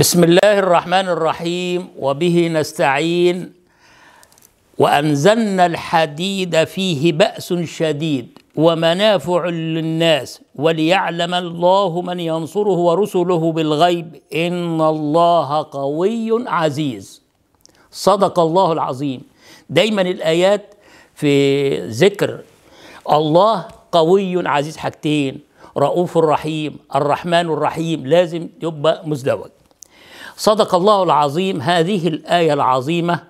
بسم الله الرحمن الرحيم. وبه نستعين. وأنزلنا الحديد فيه بأس شديد ومنافع للناس وليعلم الله من ينصره ورسله بالغيب. إن الله قوي عزيز. صدق الله العظيم. دايما الآيات في ذكر الله قوي عزيز حاجتين. رؤوف رحيم الرحمن الرحيم. لازم يبقى مزدوج. صدق الله العظيم هذه الآية العظيمة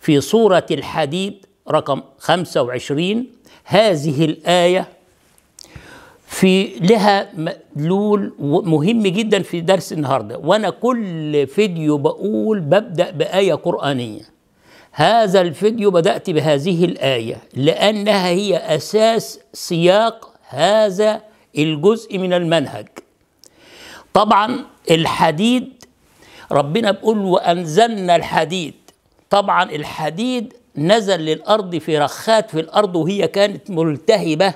في سورة الحديد رقم 25 هذه الآية في لها مدلول مهم جدا في درس النهارده. وأنا كل فيديو بقول ببدأ بآية قرآنية. هذا الفيديو بدأت بهذه الآية لأنها هي أساس سياق هذا الجزء من المنهج. طبعا الحديد ربنا بيقول وأنزلنا الحديد. طبعا الحديد نزل للأرض في رخات في الأرض وهي كانت ملتهبة.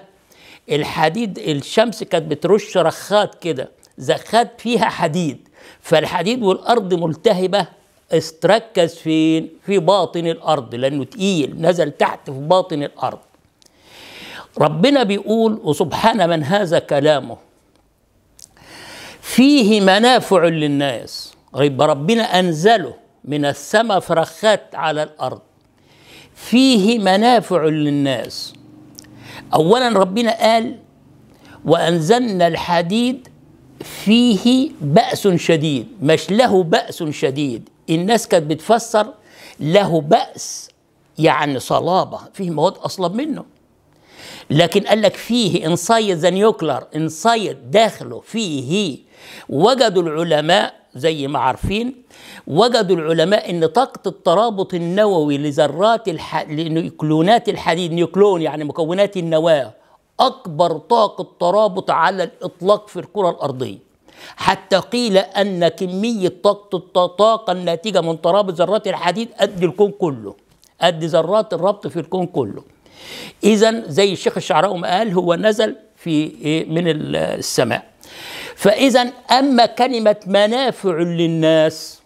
الحديد الشمس كانت بترش رخات كده زخات فيها حديد. فالحديد والأرض ملتهبة استركز فين؟ في باطن الأرض لأنه تقيل نزل تحت في باطن الأرض. ربنا بيقول وسبحان من هذا كلامه. فيه منافع للناس. يبقى ربنا أنزله من السماء فرخات على الأرض. فيه منافع للناس. اولا ربنا قال وأنزلنا الحديد فيه بأس شديد مش له بأس شديد. الناس كانت بتفسر له بأس يعني صلابة فيه مواد أصلا منه. لكن قال لك فيه inside the nuclear inside داخله فيه وجدوا العلماء زي ما عارفين وجدوا العلماء إن طاقة الترابط النووي لذرات الح... ل nucleon ات الحديد nucleon يعني مكونات النواة أكبر طاقة ترابط على الإطلاق في الكرة الأرضية. حتى قيل أن كمية طاقة الطاقه الناتجة من ترابط ذرات الحديد قد الكون كله قد ذرات الربط في الكون كله. اذا زي الشيخ الشعراوي ما قال هو نزل في من السماء. فاذا أما كلمة منافع للناس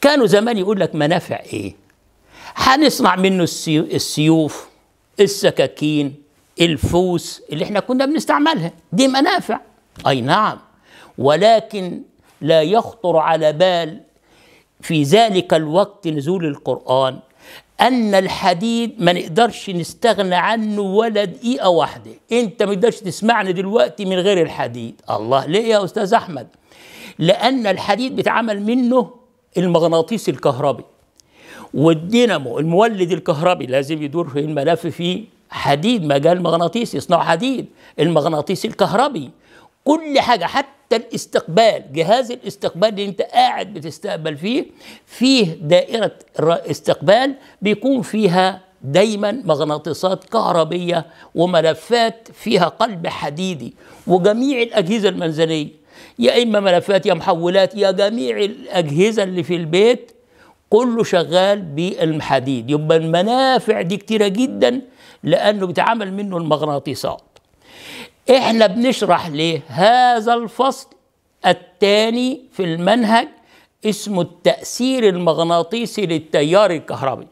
كانوا زمان يقول لك منافع إيه؟ هنصنع منه السيوف السكاكين الفوس اللي إحنا كنا بنستعملها دي منافع. أي نعم ولكن لا يخطر على بال في ذلك الوقت نزول القرآن. أن الحديد ما نقدرش نستغنى عنه ولا دقيقة واحدة. أنت ما تقدرش تسمعني دلوقتي من غير الحديد. الله. ليه يا أستاذ أحمد؟ لأن الحديد بيتعمل منه المغناطيس الكهربي والدينامو. المولد الكهربي لازم يدور في الملف فيه حديد مجال مغناطيسي يصنع حديد. المغناطيس الكهربي. كل حاجة حتى الاستقبال جهاز الاستقبال اللي انت قاعد بتستقبل فيه فيه دائرة استقبال بيكون فيها دايما مغناطيسات كهربية وملفات فيها قلب حديدي وجميع الأجهزة المنزلية. يا إما ملفات يا محولات يا جميع الأجهزة اللي في البيت كله شغال بالحديد يبقى المنافع دي كتيرة جدا لأنه بيتعمل منه المغناطيسات. إحنا بنشرح ليه هذا الفصل الثاني في المنهج اسمه التأثير المغناطيسي للتيار الكهربي.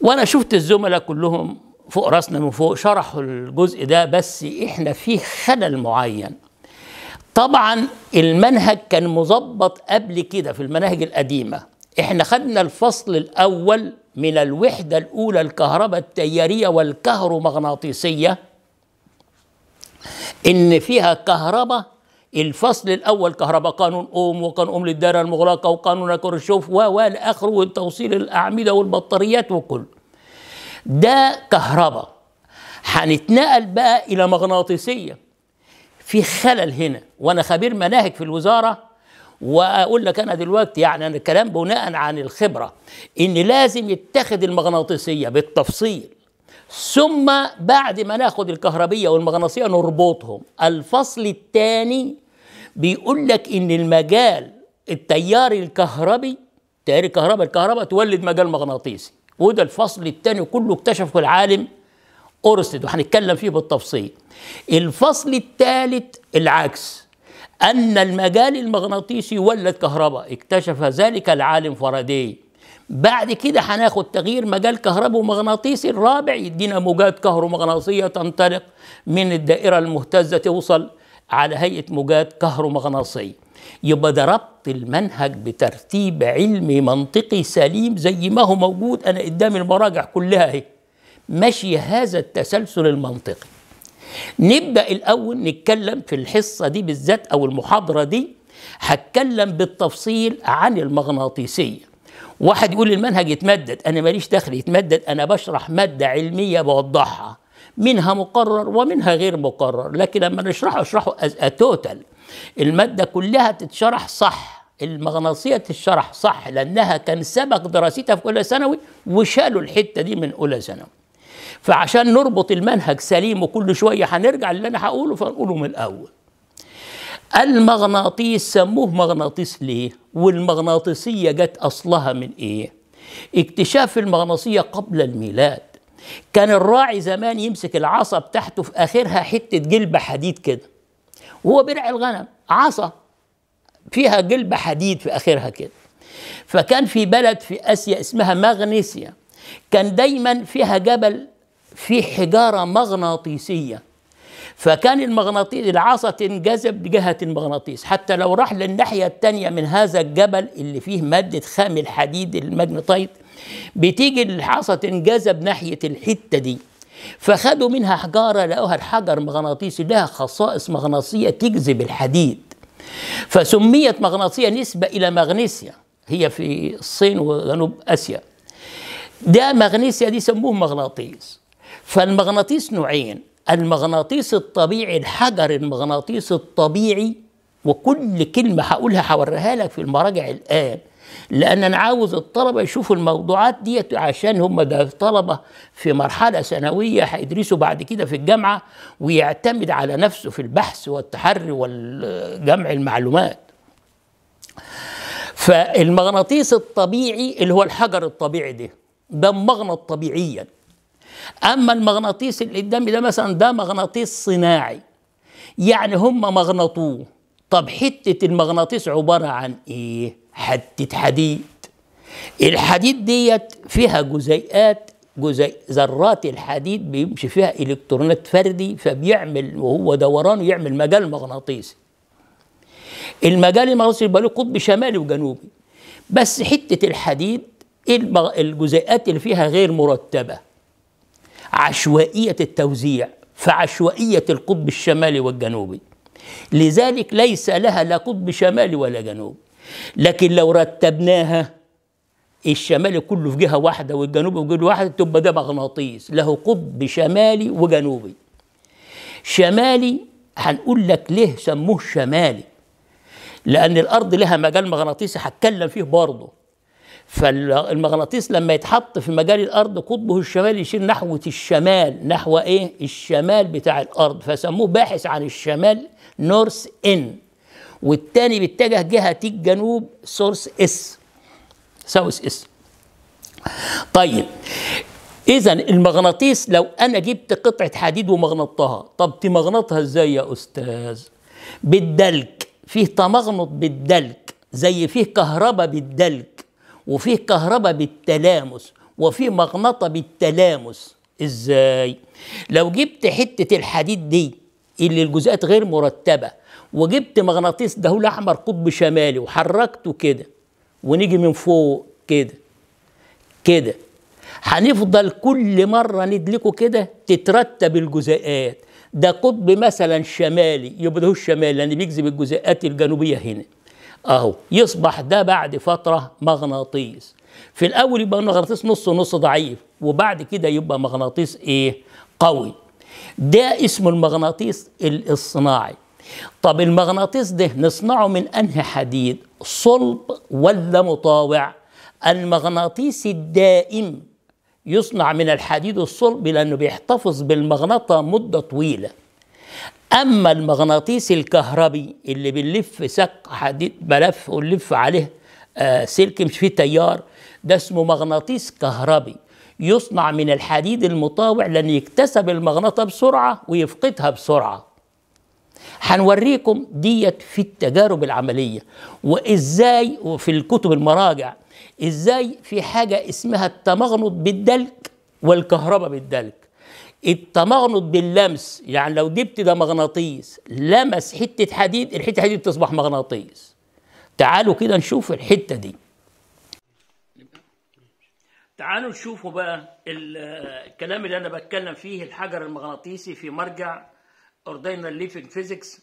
وأنا شفت الزملاء كلهم فوق راسنا من فوق شرحوا الجزء ده بس إحنا فيه خلل معين. طبعا المنهج كان مظبط قبل كده في المناهج القديمة. إحنا خدنا الفصل الأول من الوحدة الأولى الكهرباء التيارية والكهرومغناطيسية. إن فيها كهرباء الفصل الأول كهرباء قانون أوم وقانون أوم للدائرة المغلقة وقانون كورشوف و و لاخره وتوصيل الأعمدة والبطاريات وكل. ده كهرباء. هنتنقل بقى إلى مغناطيسية. في خلل هنا وأنا خبير مناهج في الوزارة وأقول لك أنا دلوقتي يعني أنا الكلام بناء عن الخبرة إن لازم يتخذ المغناطيسية بالتفصيل. ثم بعد ما ناخد الكهربية والمغناطيسية نربطهم. الفصل الثاني بيقول لك إن المجال التيار الكهربي تيار الكهرباء الكهرباء تولد مجال مغناطيسي. وده الفصل الثاني كله اكتشفه العالم أورستد وهنتكلم فيه بالتفصيل. الفصل الثالث العكس. أن المجال المغناطيسي يولد كهرباء. اكتشف ذلك العالم فاراداي بعد كده هناخد تغيير مجال كهربي ومغناطيسي الرابع يدينا موجات كهرومغناطيسية تنطلق من الدائرة المهتزة توصل على هيئة موجات كهرومغناطيسية. يبقى ده ربط المنهج بترتيب علمي منطقي سليم زي ما هو موجود أنا قدام المراجع كلها أهي. ماشي هذا التسلسل المنطقي. نبدأ الأول نتكلم في الحصة دي بالذات أو المحاضرة دي. هتكلم بالتفصيل عن المغناطيسية. واحد يقول المنهج يتمدد أنا ماليش دخل يتمدد أنا بشرح مادة علمية بوضحها منها مقرر ومنها غير مقرر لكن لما نشرحه أشرحه as total المادة كلها تتشرح صح المغناطيسية تتشرح صح لأنها كان سبق دراستها في أولى ثانوي وشالوا الحتة دي من أولى ثانوي. فعشان نربط المنهج سليم وكل شوية هنرجع اللي أنا هقوله فنقوله من الأول. المغناطيس سموه مغناطيس ليه؟ والمغناطيسية جت أصلها من إيه؟ اكتشاف المغناطيسية قبل الميلاد. كان الراعي زمان يمسك العصا بتاعته في آخرها حتة جلبة حديد كده. وهو بيرعي الغنم. عصا فيها جلبة حديد في آخرها كده. فكان في بلد في آسيا اسمها مغنيسيا. كان دايما فيها جبل فيه حجارة مغناطيسية. فكان المغناطيس العصا تنجذب بجهة المغناطيس. حتى لو راح للناحية التانية من هذا الجبل اللي فيه مادة خام الحديد الماجنتايت بتيجي العصا تنجذب ناحية الحتة دي. فخدوا منها حجارة لقوها الحجر مغناطيسي لها خصائص مغناطيسية تجذب الحديد. فسميت مغناطيسية نسبة إلى مغنيسيا هي في الصين وجنوب آسيا. ده مغنيسيا دي سموه مغناطيس. فالمغناطيس نوعين المغناطيس الطبيعي الحجر المغناطيس الطبيعي وكل كلمة هقولها هوريها لك في المراجع الآن لأن أنا عاوز الطلبة يشوفوا الموضوعات ديت عشان هم ده طلبة في مرحلة ثانوية هيدرسوا بعد كده في الجامعة ويعتمد على نفسه في البحث والتحري والجمع المعلومات. فالمغناطيس الطبيعي اللي هو الحجر الطبيعي ده ده مغنط طبيعيا. أما المغناطيس اللي قدامي ده مثلا ده مغناطيس صناعي. يعني هم مغنطوه طب حتة المغناطيس عبارة عن إيه؟ حتة حديد. الحديد ديت فيها جزيئات جزيء ذرات الحديد بيمشي فيها إلكترونات فردي فبيعمل وهو دوران يعمل مجال مغناطيسي. المجال المغناطيسي يبقى له قطب شمالي وجنوبي. بس حتة الحديد الجزيئات اللي فيها غير مرتبة. عشوائية التوزيع فعشوائية القطب الشمالي والجنوبي. لذلك ليس لها لا قطب شمالي ولا جنوب لكن لو رتبناها الشمالي كله في جهة واحدة والجنوبي في جهة واحدة تبقى ده مغناطيس. له قطب شمالي وجنوبي. شمالي هنقول لك ليه سموه شمالي؟ لأن الأرض لها مجال مغناطيسي هتكلم فيه برضه. فالمغناطيس لما يتحط في مجال الأرض قطبه الشمالي يشير نحو الشمال. نحو إيه؟ الشمال بتاع الأرض. فسموه باحث عن الشمال نورث إن. والتاني بيتجه جهة الجنوب south S. south S. طيب إذا المغناطيس لو أنا جبت قطعة حديد ومغنطتها طب تمغنطها إزاي يا أستاذ؟ بالدلك. فيه تمغنط بالدلك زي فيه كهرباء بالدلك. وفيه كهرباء بالتلامس وفيه مغناطة بالتلامس. إزاي؟ لو جبت حتة الحديد دي اللي الجزيئات غير مرتبة وجبت مغناطيس ده أحمر قطب شمالي وحركته كده ونيجي من فوق كده كده هنفضل كل مرة ندلكه كده تترتب الجزيئات ده قطب مثلا شمالي يبقى ده الشمالي لأن بيجذب الجزيئات الجنوبية هنا. أهو يصبح ده بعد فترة مغناطيس. في الأول يبقى مغناطيس نص نص ضعيف وبعد كده يبقى مغناطيس إيه؟ قوي. ده اسمه المغناطيس الصناعي طب المغناطيس ده نصنعه من أنهي حديد؟ صلب ولا مطاوع؟ المغناطيس الدائم يصنع من الحديد الصلب لأنه بيحتفظ بالمغناطة مدة طويلة. أما المغناطيس الكهربي اللي بنلف سق حديد ملف ونلف عليه آه سلك مش فيه تيار ده اسمه مغناطيس كهربي. يصنع من الحديد المطاوع لأن يكتسب المغناطة بسرعة ويفقدها بسرعة. هنوريكم ديت في التجارب العملية. وإزاي وفي الكتب المراجع إزاي في حاجة اسمها التمغنط بالدلك والكهرباء بالدلك. التمغنط باللمس يعني لو جبت ده مغناطيس لمس حتة حديد الحتة الحديد تصبح مغناطيس. تعالوا كده نشوف الحتة دي. تعالوا نشوفوا بقى الكلام اللي أنا بتكلم فيه الحجر المغناطيسي في مرجع Ordinary Level Physics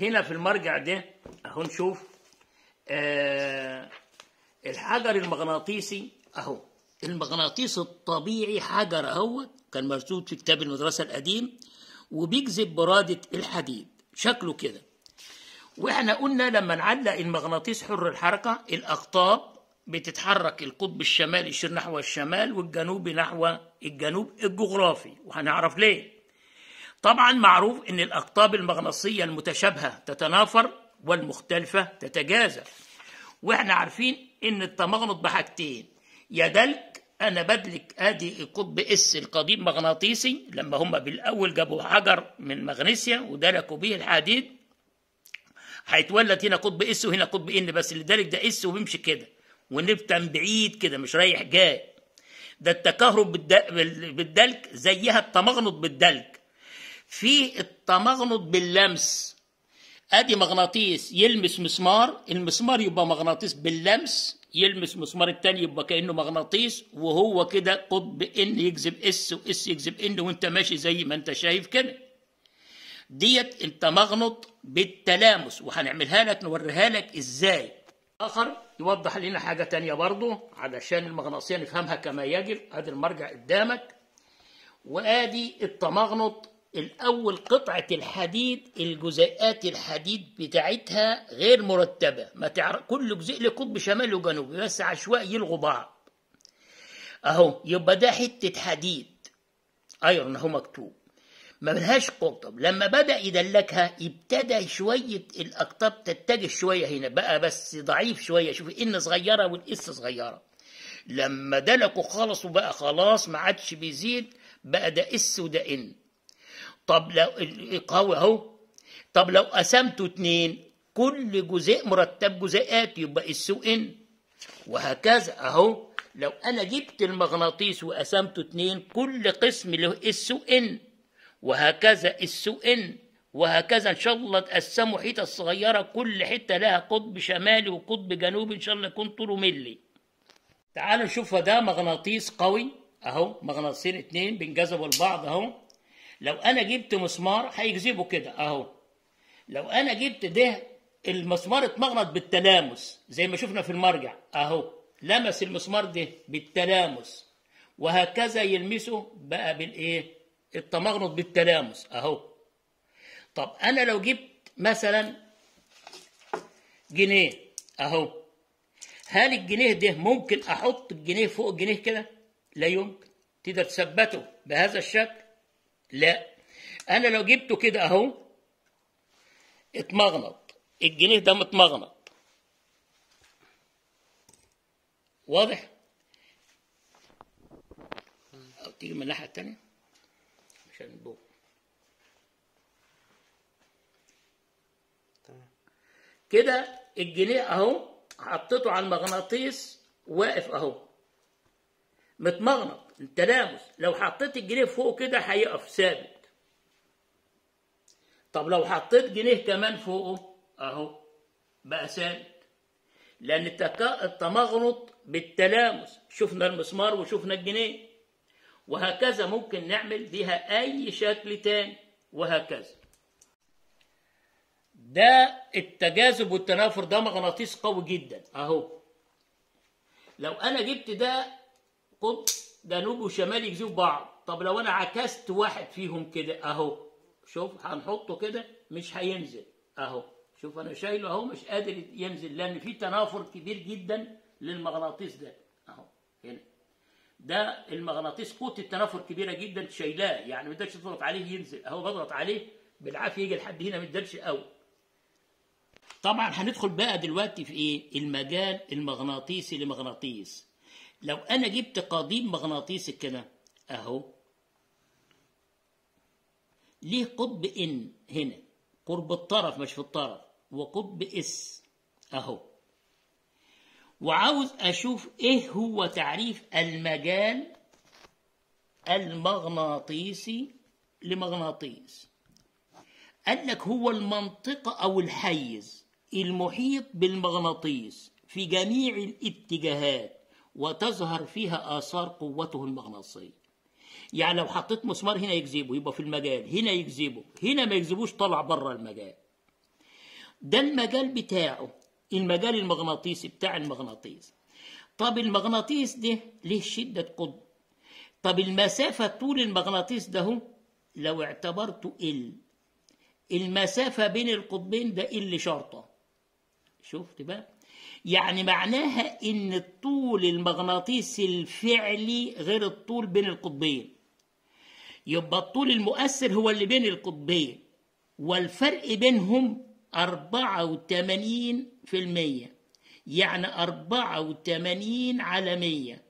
هنا في المرجع ده أهو نشوف آه الحجر المغناطيسي أهو. المغناطيس الطبيعي حجر اهو كان مرسوم في كتاب المدرسة القديم وبيجذب برادة الحديد. شكله كده. وإحنا قلنا لما نعلق المغناطيس حر الحركة الأقطاب بتتحرك القطب الشمالي يشير نحو الشمال والجنوبي نحو الجنوب الجغرافي. وهنعرف ليه. طبعا معروف إن الأقطاب المغناطيسية المتشابهة تتنافر والمختلفة تتجاذب. وإحنا عارفين إن التمغنط بحاجتين يا دلك أنا بدلك ادي قطب إس القضيب مغناطيسي لما هم بالأول جابوا حجر من مغنيسيا ودلكوا به الحديد هيتولد هنا قطب S وهنا قطب N بس لذلك ده S وبيمشي كده ونبتم بعيد كده مش رايح جاي. ده التكهرب بالدلك زيها التمغنط بالدلك. في التمغنط باللمس. آدي مغناطيس يلمس مسمار المسمار يبقى مغناطيس باللمس يلمس مسمار التاني يبقى كأنه مغناطيس وهو كده قطب N يجذب S و S يجذب N وانت ماشي زي ما انت شايف كده. ديت انت مغنط بالتلامس وهنعملها لك نوريها لك إزاي. آخر يوضح لنا حاجة تانية برضو علشان المغناطيسية نفهمها كما يجب. أدي المرجع قدامك. وآدي التمغنط الأول قطعة الحديد الجزيئات الحديد بتاعتها غير مرتبة. ما تعرف كل جزء له قطب شمالي وجنوبي بس عشوائي يلغوا بعض. أهو يبقى ده حتة حديد. Iron اهو مكتوب. ما ملهاش قطب. لما بدأ يدلكها ابتدى شوية الأقطاب تتجه شوية هنا. بقى بس ضعيف شوية. شوف N صغيرة وال S صغيرة. لما دلكوا خالص وبقى خلاص ما عادش بيزيد بقى ده S وده N. طب لو قوي اهو. طب لو قسمته اتنين كل جزء مرتب جزيئات يبقى S و N وهكذا اهو. لو أنا جبت المغناطيس وقسمته اتنين كل قسم له S و N وهكذا S N. وهكذا ان شاء الله تقسموا حتت صغيرة كل حتة لها قطب شمالي وقطب جنوبي إن شاء الله يكون طوله ملي. تعالوا نشوف ده مغناطيس قوي اهو. مغناطيسين اتنين بينجذبوا لبعض اهو. لو أنا جبت مسمار هيجذبه كده أهو. لو أنا جبت ده المسمار اتمغنط بالتلامس زي ما شفنا في المرجع أهو. لمس المسمار ده بالتلامس وهكذا يلمسه بقى بالإيه؟ التمغنط بالتلامس أهو. طب أنا لو جبت مثلا جنيه أهو. هل الجنيه ده ممكن أحط الجنيه فوق الجنيه كده؟ لا يمكن. تقدر تثبته بهذا الشكل؟ لا. أنا لو جبته كده أهو اتمغنط. الجنيه ده متمغنط. واضح؟ أو تيجي من الناحية التانية؟ عشان الضوء كده الجنيه أهو حطيته على المغناطيس واقف أهو. متمغنط. التلامس لو حطيت الجنيه فوق كده هيقف ثابت. طب لو حطيت جنيه كمان فوقه اهو بقى ثابت. لأن التمغنط بالتلامس شفنا المسمار وشفنا الجنيه. وهكذا ممكن نعمل بها أي شكل تاني. وهكذا. ده التجاذب والتنافر. ده مغناطيس قوي جدا. أهو. لو أنا جبت ده قطب جنوب وشمال يجذبوا بعض. طب لو أنا عكست واحد فيهم كده أهو شوف هنحطه كده مش هينزل. أهو شوف أنا شايله أهو مش قادر ينزل لأن في تنافر كبير جدا للمغناطيس ده. أهو هنا. ده المغناطيس قوة التنافر كبيرة جدا شايلاه يعني ما تقدرش تضغط عليه ينزل. أهو بضغط عليه بالعافية يجي لحد هنا ما يقدرش قوي طبعا هندخل بقى دلوقتي في إيه؟ المجال المغناطيسي لمغناطيس. لو أنا جبت قضيب مغناطيسي كده أهو. ليه قطب إن هنا؟ قرب الطرف مش في الطرف وقطب إس أهو. وعاوز أشوف إيه هو تعريف المجال المغناطيسي لمغناطيس. قال لك هو المنطقة أو الحيز المحيط بالمغناطيس في جميع الاتجاهات. وتظهر فيها آثار قوته المغناطيسية يعني لو حطيت مسمار هنا يجذبه يبقى في المجال. هنا يجذبه هنا ما يجذبوش طلع بره المجال. ده المجال بتاعه المجال المغناطيسي بتاع المغناطيس. طب المغناطيس ده ليه شدة قطب طب المسافة طول المغناطيس ده هو لو اعتبرته ال المسافة بين القطبين ده ال شرطة. شفت بقى؟ يعني معناها إن الطول المغناطيسي الفعلي غير الطول بين القطبين. يبقى الطول المؤثر هو اللي بين القطبين والفرق بينهم أربعة وثمانين في المية يعني أربعة وثمانين على مية.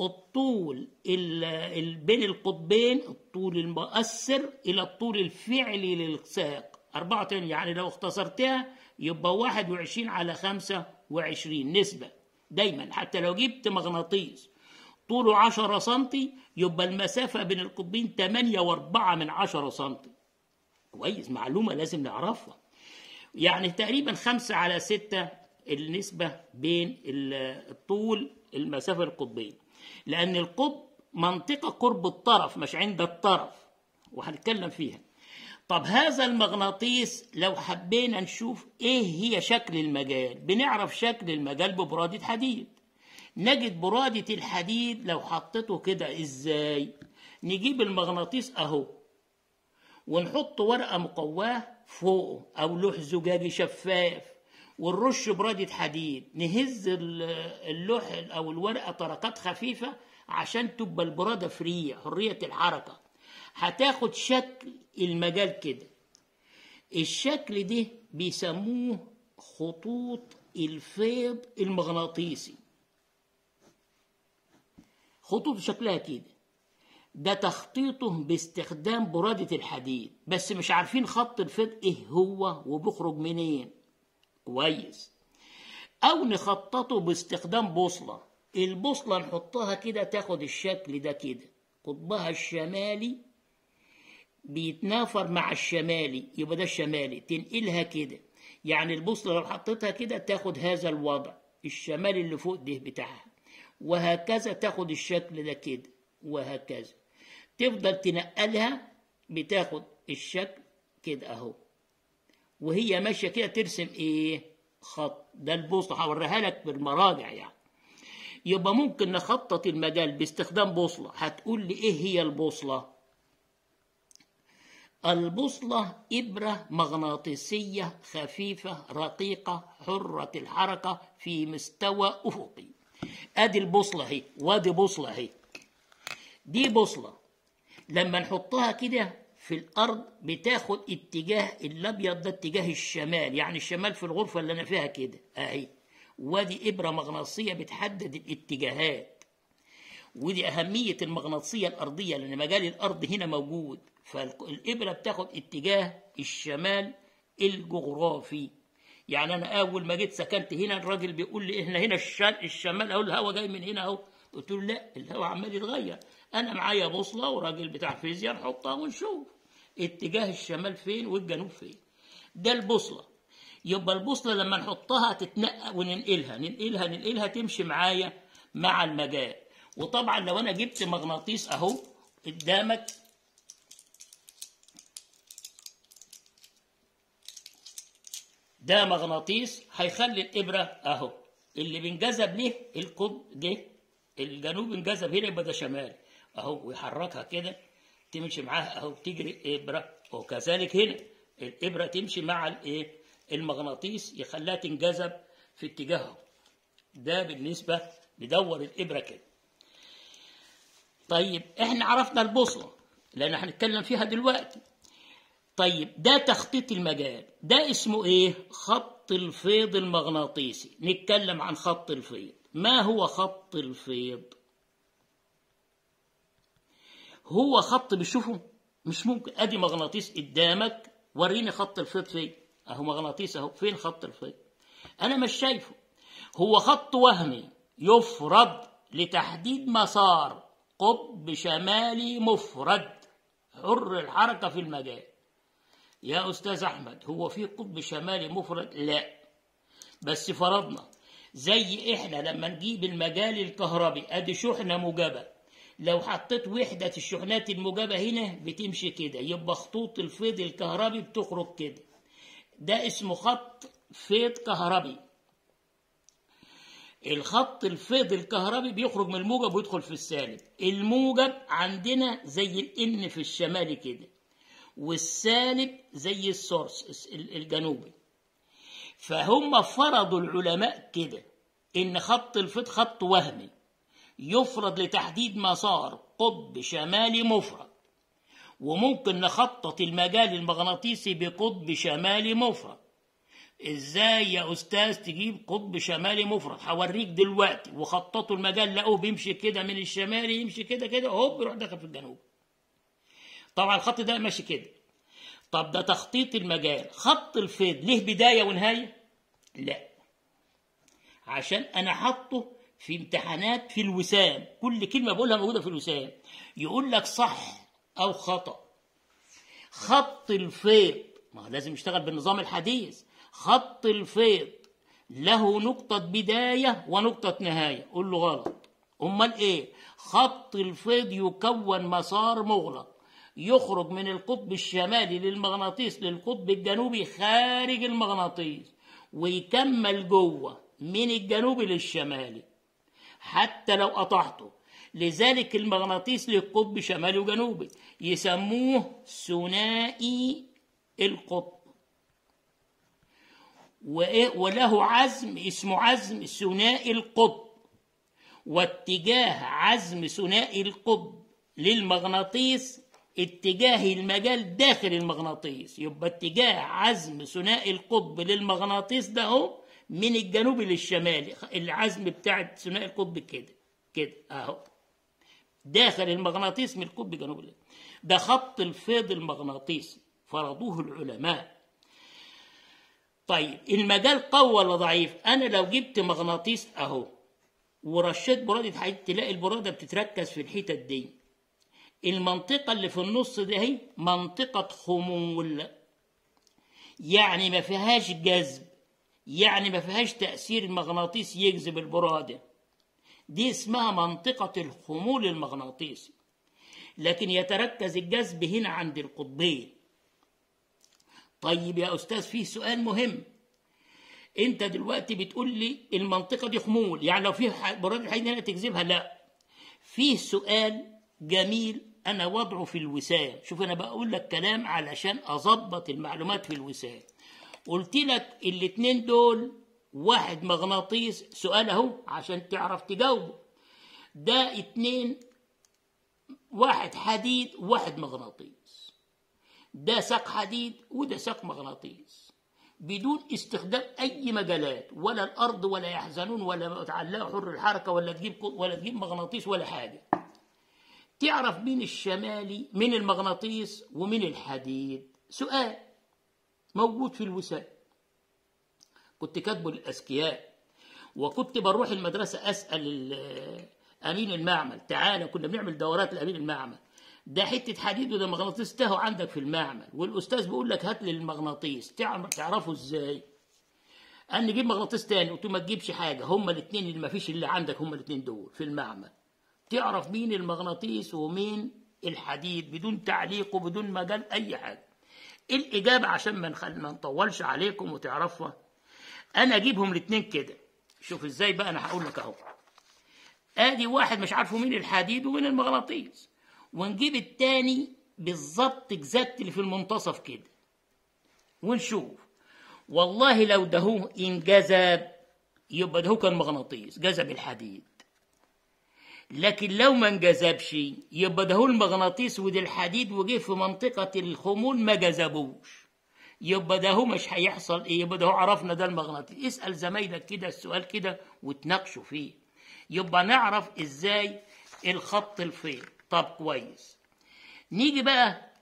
الطول ال بين القطبين الطول المؤثر إلى الطول الفعلي للساق. أربعة يعني لو اختصرتها يبقى واحد وعشرين على خمسة وعشرين نسبة. دايما حتى لو جبت مغناطيس طوله عشرة سنتي يبقى المسافة بين القطبين تمانية وأربعة من عشرة سنتي. كويس معلومة لازم نعرفها. يعني تقريبا خمسة على ستة النسبة بين الطول المسافة القطبين. لأن القطب منطقة قرب الطرف مش عند الطرف وهنتكلم فيها. طب هذا المغناطيس لو حبينا نشوف إيه هي شكل المجال بنعرف شكل المجال ببرادة حديد. نجد برادة الحديد لو حطيته كده إزاي؟ نجيب المغناطيس أهو ونحط ورقة مقواة فوقه أو لوح زجاجي شفاف ونرش برادة حديد. نهز اللوح أو الورقة طرقات خفيفة عشان تبقى البرادة فرية حرية الحركة. هتاخد شكل المجال كده. الشكل ده بيسموه خطوط الفيض المغناطيسي. خطوط شكلها كده. ده تخطيطه باستخدام برادة الحديد. بس مش عارفين خط الفيض إيه هو وبيخرج منين. كويس. أو نخططه باستخدام بوصلة. البوصلة نحطها كده تاخد الشكل ده كده. قطبها الشمالي بيتنافر مع الشمالي. يبقى ده الشمالي. تنقلها كده. يعني البوصلة لو حطيتها كده تاخد هذا الوضع. الشمالي اللي فوق ده بتاعها. وهكذا تاخد الشكل ده كده. وهكذا. تفضل تنقلها بتاخد الشكل كده اهو. وهي ماشية كده ترسم إيه؟ خط. ده البوصلة. هوريها لك بالمراجع يعني. يبقى ممكن نخطط المجال باستخدام بوصلة. هتقول لي إيه هي البوصلة؟ البوصلة إبرة مغناطيسية خفيفة رقيقة حرة الحركة في مستوى أفقي. أدي البوصلة اهي وأدي بوصلة اهي دي بوصلة. لما نحطها كده في الأرض بتاخد اتجاه الأبيض ده اتجاه الشمال يعني الشمال في الغرفة اللي أنا فيها كده أهي. وأدي إبرة مغناطيسية بتحدد الاتجاهات. ودي أهمية المغناطيسية الأرضية لأن مجال الأرض هنا موجود. فالإبرة بتاخد اتجاه الشمال الجغرافي. يعني أنا أول ما جيت سكنت هنا الراجل بيقول لي إحنا هنا الشمال أهو الهواء جاي من هنا أهو. قلت له لا الهواء عمال يتغير. أنا معايا بوصلة وراجل بتاع فيزياء نحطها ونشوف اتجاه الشمال فين والجنوب فين. ده البوصلة. يبقى البوصلة لما نحطها تتنقى وننقلها ننقلها ننقلها تمشي معايا مع المجال. وطبعا لو أنا جبت مغناطيس أهو قدامك ده مغناطيس هيخلي الإبرة أهو. اللي بينجذب ليه القطب ده الجنوب انجذب هنا يبقى ده شمال أهو ويحركها كده تمشي معاها أهو تجري إبرة. وكذلك هنا الإبرة تمشي مع الإيه؟ المغناطيس يخليها تنجذب في اتجاهه. ده بالنسبة ندور الإبرة كده. طيب إحنا عرفنا البوصلة لأن هنتكلم فيها دلوقتي. طيب ده تخطيط المجال. ده اسمه إيه؟ خط الفيض المغناطيسي. نتكلم عن خط الفيض. ما هو خط الفيض؟ هو خط بشوفه مش ممكن. أدي مغناطيس قدامك وريني خط الفيض فين. أهو مغناطيس أهو. فين خط الفيض؟ أنا مش شايفه. هو خط وهمي يفرض لتحديد مسار قطب شمالي مفرد. حر الحركة في المجال. يا أستاذ أحمد هو في قطب شمالي مفرد لا. بس فرضنا زي إحنا لما نجيب المجال الكهربي أدي شحنة موجبة لو حطيت وحدة الشحنات الموجبة هنا بتمشي كده يبقى خطوط الفيض الكهربي بتخرج كده. ده اسمه خط فيض كهربي. الخط الفيض الكهربي بيخرج من الموجب ويدخل في السالب. الموجب عندنا زي الان في الشمالي كده. والسالب زي السورس الجنوبي. فهم فرضوا العلماء كده إن خط الفيض خط وهمي يفرض لتحديد مسار قطب شمالي مفرد وممكن نخطط المجال المغناطيسي بقطب شمالي مفرد. إزاي يا أستاذ تجيب قطب شمالي مفرد؟ هوريك دلوقتي وخططوا المجال لقوه بيمشي كده من الشمالي يمشي كده كده هوب يروح داخل في الجنوب. طبعا الخط ده ماشي كده. طب ده تخطيط المجال. خط الفيض له بداية ونهاية؟ لا. عشان أنا حاطه في امتحانات في الوسام. كل كلمة بقولها موجودة في الوسام. يقول لك صح أو خطأ. خط الفيض ما لازم يشتغل بالنظام الحديث. خط الفيض له نقطة بداية ونقطة نهاية. قول له غلط. أمال إيه؟ خط الفيض يكون مسار مغلق. يخرج من القطب الشمالي للمغناطيس للقطب الجنوبي خارج المغناطيس ويكمل جوه من الجنوبي للشمالي. حتى لو قطعته لذلك المغناطيس للقطب شمالي وجنوبي يسموه ثنائي القطب. وله عزم اسمه عزم ثنائي القطب. واتجاه عزم ثنائي القطب للمغناطيس اتجاه المجال داخل المغناطيس. يبقى اتجاه عزم ثنائي القطب للمغناطيس ده اهو من الجنوب للشمال. العزم بتاع ثنائي القطب كده كده اهو. داخل المغناطيس من القطب الجنوبي ده خط الفيض المغناطيسي فرضوه العلماء. طيب المجال قوي ولا ضعيف؟ أنا لو جبت مغناطيس أهو ورشيت برادة حديد تلاقي البرادة بتتركز في الحتت دي. المنطقة اللي في النص دي هي منطقة خمول. يعني ما فيهاش جذب يعني ما فيهاش تأثير المغناطيس يجذب البرادة دي. اسمها منطقة الخمول المغناطيسي. لكن يتركز الجذب هنا عند القطبين. طيب يا أستاذ في سؤال مهم. أنت دلوقتي بتقول لي المنطقة دي خمول يعني لو في براد الحديد هنا تجذبها لا. في سؤال جميل أنا وضعه في الوسام شوف أنا بقول لك كلام علشان أظبط المعلومات في الوسام قلت لك الاتنين دول واحد مغناطيس سؤال أهو عشان تعرف تجاوبه. ده اتنين واحد حديد وواحد مغناطيس. ده ساق حديد وده ساق مغناطيس. بدون استخدام أي مجالات ولا الأرض ولا يحزنون ولا تعلقوا حر الحركة ولا تجيب ولا تجيب مغناطيس ولا حاجة. تعرف مين الشمالي مين المغناطيس ومين الحديد. سؤال موجود في الوسائل. كنت كاتبه للأذكياء وكنت بروح المدرسة أسأل أمين المعمل تعالى كنا بنعمل دورات لأمين المعمل. ده حتة حديد وده مغناطيس تاهو عندك في المعمل. والأستاذ بيقول لك هات لي المغناطيس تعرفه إزاي؟ قال نجيب مغناطيس تاني. قلت ما تجيبش حاجة هما الاثنين اللي ما فيش اللي عندك هما الاثنين دول في المعمل. تعرف مين المغناطيس ومين الحديد بدون تعليق وبدون مجال أي حاجة. الإجابة عشان ما ما نطولش عليكم وتعرفها أنا أجيبهم الاثنين كده. شوف إزاي بقى أنا هقول لك أهو. آدي واحد مش عارفه مين الحديد ومين المغناطيس. ونجيب التاني بالظبط اكزاكت اللي في المنتصف كده. ونشوف. والله لو دهو انجذب يبقى دهو كان مغناطيس جذب الحديد. لكن لو ما انجذبش يبقى دهو المغناطيس ودي الحديد وجه في منطقة الخمول ما جذبوش يبقى ده هو مش هيحصل إيه يبقى ده هو عرفنا ده المغناطيس. اسأل زمايلك كده السؤال كده وتناقشوا فيه. يبقى نعرف إزاي الخط الفيض طب كويس. نيجي بقى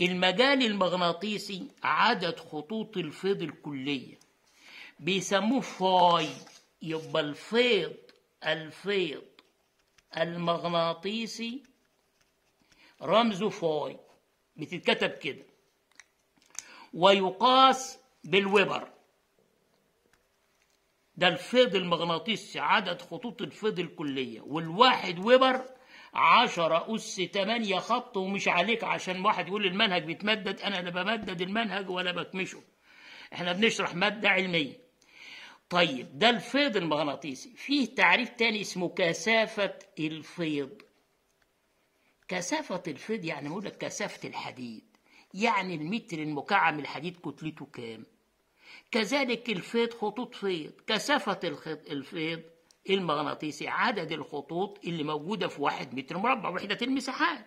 المجال المغناطيسي عدد خطوط الفيض الكلية. بيسموه فاي. يبقى الفيض الفيض المغناطيسي رمزه فاي بتتكتب كده. ويقاس بالوبر. ده الفيض المغناطيسي عدد خطوط الفيض الكلية. والواحد وبر عشرة أس تمانية خط ومش عليك عشان واحد يقول المنهج بيتمدد أنا لا بمدد المنهج ولا بكمشه. إحنا بنشرح مادة علمية. طيب ده الفيض المغناطيسي. فيه تعريف تاني اسمه كثافة الفيض. كثافة الفيض يعني بقول لك كثافة الحديد. يعني المتر المكعب من الحديد كتلته كام؟ كذلك الفيض خطوط فيض. كثافة الفيض المغناطيسي عدد الخطوط اللي موجودة في واحد متر مربع وحدة المساحات.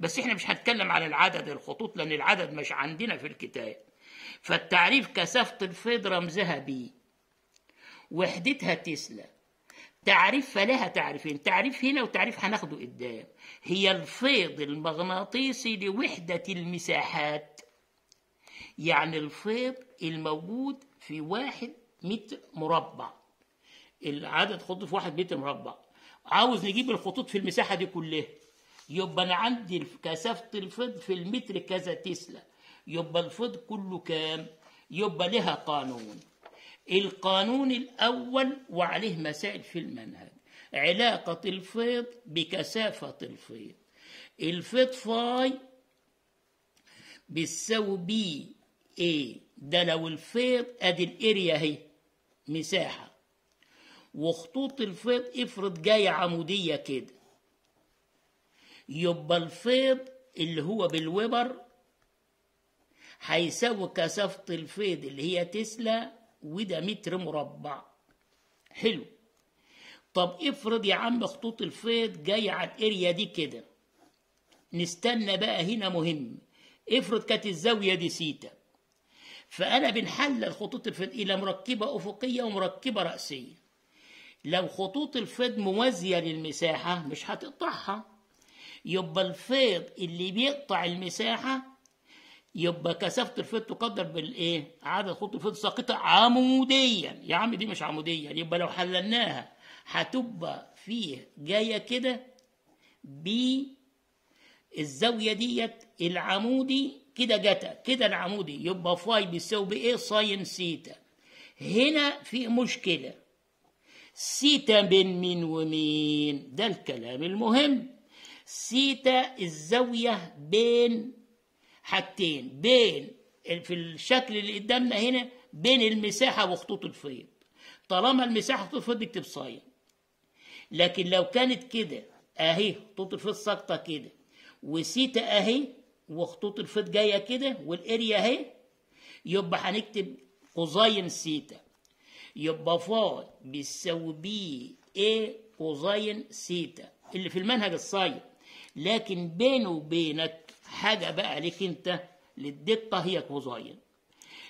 بس إحنا مش هنتكلم على العدد الخطوط لأن العدد مش عندنا في الكتاب. فالتعريف كثافة الفيض رمزها بي. وحدتها تسلا تعريف فلها تعريفين تعريف هنا وتعريف هناخده قدام. هي الفيض المغناطيسي لوحدة المساحات. يعني الفيض الموجود في واحد متر مربع. العدد خطوط في واحد متر مربع. عاوز نجيب الخطوط في المساحة دي كلها. يبقى أنا عندي كثافة الفيض في المتر كذا تسلا يبقى الفيض كله كام؟ يبقى لها قانون. القانون الأول وعليه مسائل في المنهج. علاقة الفيض بكثافة الفيض. الفيض فاي بتساوي B A. ده لو الفيض أدي ال area أهي مساحة. وخطوط الفيض افرض جاية عمودية كده. يبقى الفيض اللي هو بالوبر هيساوي كثافة الفيض اللي هي تسلا وده متر مربع. حلو. طب افرض يا عم خطوط الفيض جاية على ال area دي كده. نستنى بقى هنا مهم. افرض كانت الزاوية دي سيتا. فأنا بنحلل خطوط الفيض إلى مركبة أفقية ومركبة رأسية. لو خطوط الفيض موازية للمساحة مش هتقطعها. يبقى الفيض اللي بيقطع المساحة يبقى كثافة الفيض تقدر بالإيه؟ عدد خطوط الفيض ساقطة عموديا. يا عم دي مش عموديا. يبقى لو حللناها هتبقى فيه جاية كده بالزاوية ديت العمودي كده جتا كده العمودي. يبقى فاي بيساوي B A sine theta هنا في مشكلة. سيتا بين مين ومين؟ ده الكلام المهم. سيتا الزاوية بين حاجتين بين في الشكل اللي قدامنا هنا بين المساحة وخطوط الفيض طالما المساحة خطوط الفيض نكتب sine لكن لو كانت كده أهي خطوط الفيض ساقطة كده وسيتا أهي وخطوط الفيض جاية كده وال area أهي يبقى هنكتب cosine theta. يبقى فاي بيساوي B A cosine theta اللي في المنهج ال sine لكن بينه وبينك حاجة بقى ليك انت للدقة هي cosine.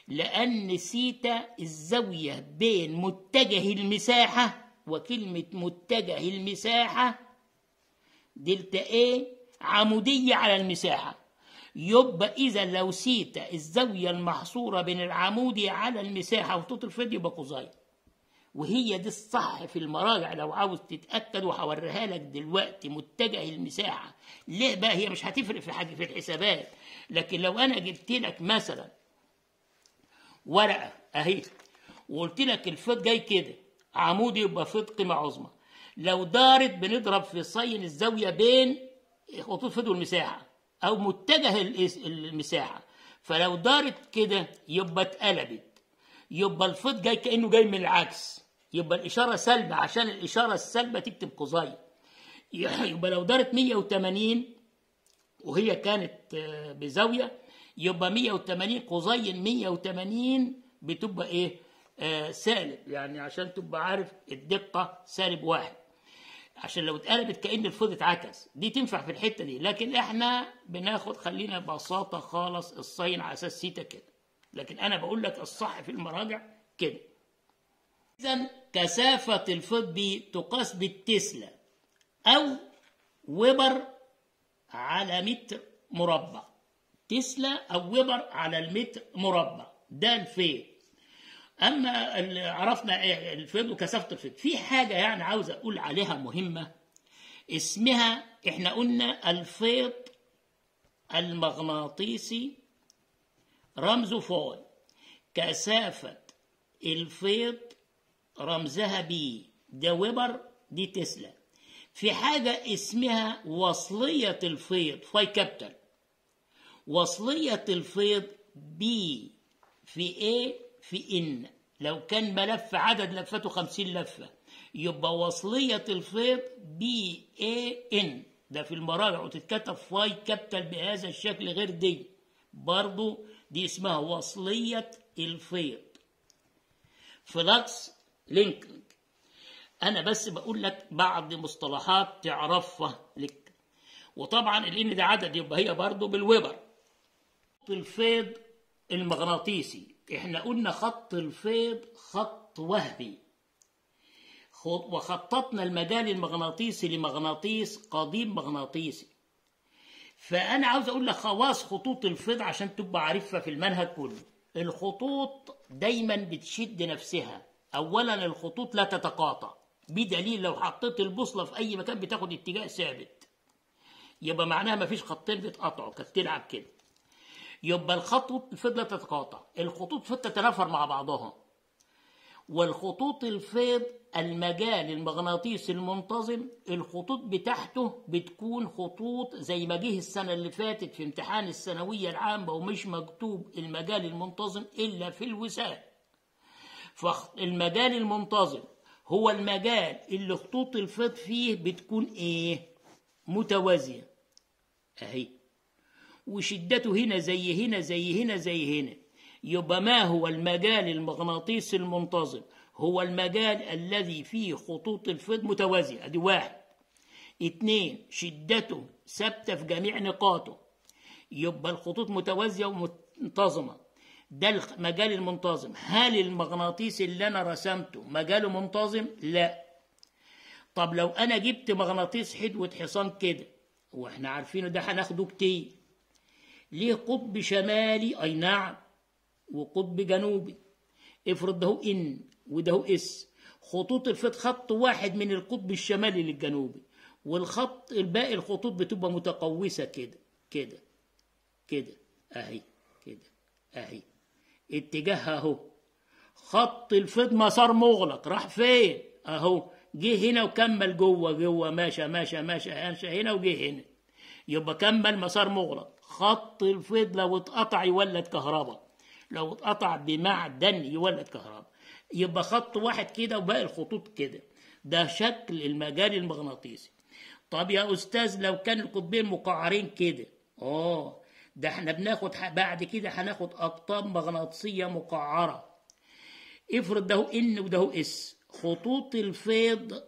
لأن سيتا الزاوية بين متجه المساحة وكلمة متجه المساحة. delta A عمودية على المساحة. يبقى إذا لو سيتا الزاوية المحصورة بين العمودي على المساحة وخطوط الفيض يبقى cosine. وهي دي الصح في المراجع. لو عاوز تتأكد وهوريها لك دلوقتي متجه المساحة. ليه بقى؟ هي مش هتفرق في حاجة في الحسابات. لكن لو أنا جبت لك مثلا ورقة أهي وقلت لك الفيض جاي كده عمودي يبقى فيض قيمة عظمى. لو دارت بنضرب في sine الزاوية بين خطوط الفيض والمساحة أو متجه المساحة. فلو دارت كده يبقى اتقلبت. يبقى الفيض جاي كأنه جاي من العكس. يبقى الإشارة سلبة عشان الإشارة السلبة تكتب قوسين يبقى لو دارت 180 وهي كانت بزاوية يبقى 180 قوسين 180 بتبقى إيه؟ آه سالب. يعني عشان تبقى عارف الدقة سالب واحد. عشان لو اتقلبت كأن الفيض اتعكس. دي تنفع في الحتة دي. لكن إحنا بناخد خلينا ببساطة خالص ال sine على أساس سيتا كده. لكن أنا بقول لك الصح في المراجع كده. إذا كثافة الفيض دي تقاس بالتسلا أو وبر على متر مربع. تسلا أو ويبر على المتر مربع. ده الفيض أما ال- عرفنا إيه الفيض وكثافة الفيض في حاجة يعني عاوز أقول عليها مهمة. اسمها إحنا قلنا الفيض المغناطيسي رمزه فاي كثافة الفيض رمزها B ده ويبر دي تسلا. في حاجة اسمها وصلية الفيض phi capital. وصلية الفيض B في A في N لو كان ملف عدد لفاته خمسين لفة يبقى وصلية الفيض B A N ده في المراجع وتتكتب phi capital بهذا الشكل غير دي. برضو دي اسمها وصلية الفيض. flux linking أنا بس بقول لك بعض مصطلحات تعرفها لك وطبعا الان ده عدد يبقى هي برضه بالويبر. خط الفيض المغناطيسي. إحنا قلنا خط الفيض خط وهمي خط- وخططنا المجال المغناطيسي لمغناطيس قضيب مغناطيسي. فأنا عاوز أقول لك خواص خطوط الفيض عشان تبقى عارفها في المنهج كله. الخطوط دايما بتشد نفسها. اولا الخطوط لا تتقاطع. بدليل لو حطيت البوصلة في أي مكان بتاخد اتجاه ثابت. يبقى معناها مفيش خطين بيتقطعوا كانت تلعب كده. يبقى الخطوط الفيض لا تتقاطع. الخطوط الفيض تتنافر مع بعضها. والخطوط الفيض المجال المغناطيسي المنتظم الخطوط بتاعته بتكون خطوط زي ما جه السنة اللي فاتت في امتحان الثانوية العامة ومش مكتوب المجال المنتظم إلا في الوساء فالمجال المنتظم هو المجال اللي خطوط الفيض فيه بتكون إيه؟ متوازية. أهي. وشدته هنا زي هنا زي هنا زي هنا. يبقى ما هو المجال المغناطيسي المنتظم؟ هو المجال الذي فيه خطوط الفيض متوازية. أدي واحد. اتنين شدته ثابتة في جميع نقاطه. يبقى الخطوط متوازية ومنتظمة. ده المجال المنتظم. هل المغناطيس اللي أنا رسمته مجاله منتظم؟ لا. طب لو أنا جبت مغناطيس حدوة حصان كده وإحنا عارفينه ده هناخده كتير. ليه قطب شمالي؟ أي نعم. وقطب جنوبي. افرض ده إن وده هو إس. خطوط الفيض خط واحد من القطب الشمالي للجنوبي. والخط الباقي الخطوط بتبقى متقوسة كده. كده. كده. أهي. كده. أهي. اتجاهها اهو خط الفيض مسار مغلق راح فين؟ أهو جه هنا وكمل جوه جوه ماشى ماشى ماشى ماشى هنا وجه هنا. يبقى كمل مسار مغلق. خط الفيض لو اتقطع يولد كهرباء. لو اتقطع بمعدن يولد كهرباء. يبقى خط واحد كده وباقي الخطوط كده. ده شكل المجال المغناطيسي. طب يا أستاذ لو كان القطبين مقعرين كده. آه ده إحنا بناخد بعد كده هناخد اقطاب مغناطيسية مقعرة. افرض ده إن وده إس. خطوط الفيض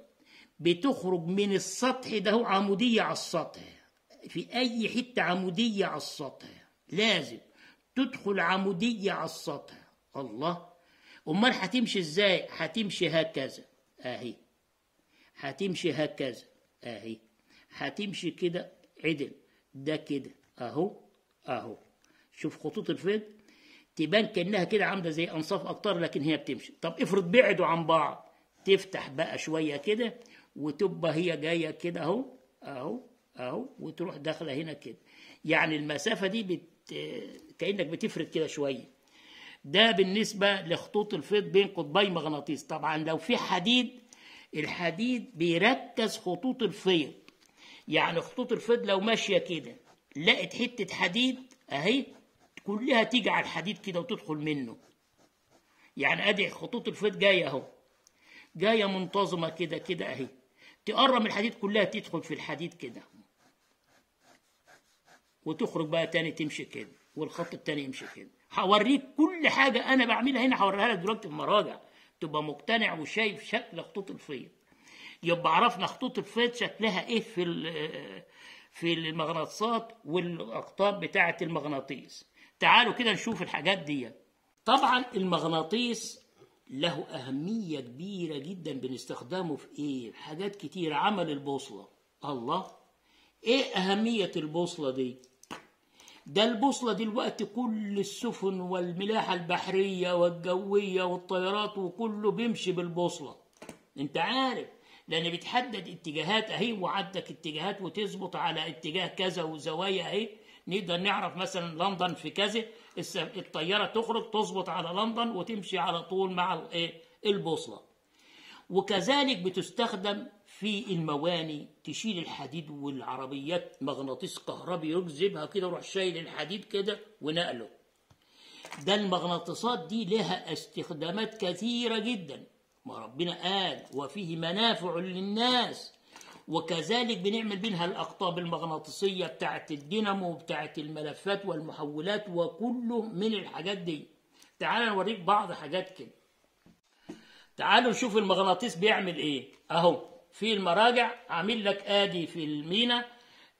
بتخرج من السطح ده عمودية على السطح. في أي حتة عمودية على السطح. لازم تدخل عمودية على السطح. الله. أمال هتمشي إزاي؟ هتمشي هكذا. أهي. هتمشي هكذا. أهي. هتمشي كده. عدل. ده كده. أهو. أهو. شوف خطوط الفيض تبان كأنها كده عاملة زي أنصاف أقطار لكن هي بتمشي. طب افرض بعدوا عن بعض تفتح بقى شوية كده وتبقى هي جاية كده أهو أهو أهو وتروح داخلة هنا كده. يعني المسافة دي بت... كأنك بتفرد كده شوية. ده بالنسبة لخطوط الفيض بين قطبي مغناطيس. طبعا لو في حديد الحديد بيركز خطوط الفيض يعني خطوط الفيض لو ماشية كده لقت حتة حديد أهي كلها تيجي على الحديد كده وتدخل منه. يعني أدي خطوط الفيض جاية أهو. جاية منتظمة كده كده أهي. تقرب الحديد كلها تدخل في الحديد كده. وتخرج بقى تاني تمشي كده والخط التاني يمشي كده. هوريك كل حاجة أنا بعملها هنا هوريها لك دلوقتي في المراجع تبقى مقتنع وشايف شكل خطوط الفيض يبقى عرفنا خطوط الفيض شكلها إيه في في المغناطيسات والأقطاب بتاعة المغناطيس. تعالوا كده نشوف الحاجات دي. طبعا المغناطيس له أهمية كبيرة جدا بنستخدمه في إيه؟ حاجات كتير. عمل البوصلة. الله. إيه أهمية البوصلة دي؟ ده البوصلة دلوقتي كل السفن والملاحة البحرية والجوية والطيارات وكله بيمشي بالبوصلة. أنت عارف لأن بتحدد اتجاهات أهي وعندك اتجاهات وتظبط على اتجاه كذا وزوايا أهي. نقدر نعرف مثلا لندن في كذا الطيارة تخرج تظبط على لندن وتمشي على طول مع الايه البوصلة. وكذلك بتستخدم في المواني تشيل الحديد والعربيات مغناطيس كهربي يجذبها كده ويروح شايل الحديد كده ونقله. ده المغناطيسات دي لها استخدامات كثيرة جدا. ما ربنا قال وفيه منافع للناس. وكذلك بنعمل منها الأقطاب المغناطيسية بتاعت الدينامو وبتاعت الملفات والمحولات وكله من الحاجات دي. تعال نوريك بعض حاجات كده. تعالوا نشوف المغناطيس بيعمل إيه. أهو في المراجع عامل لك آدي في المينا.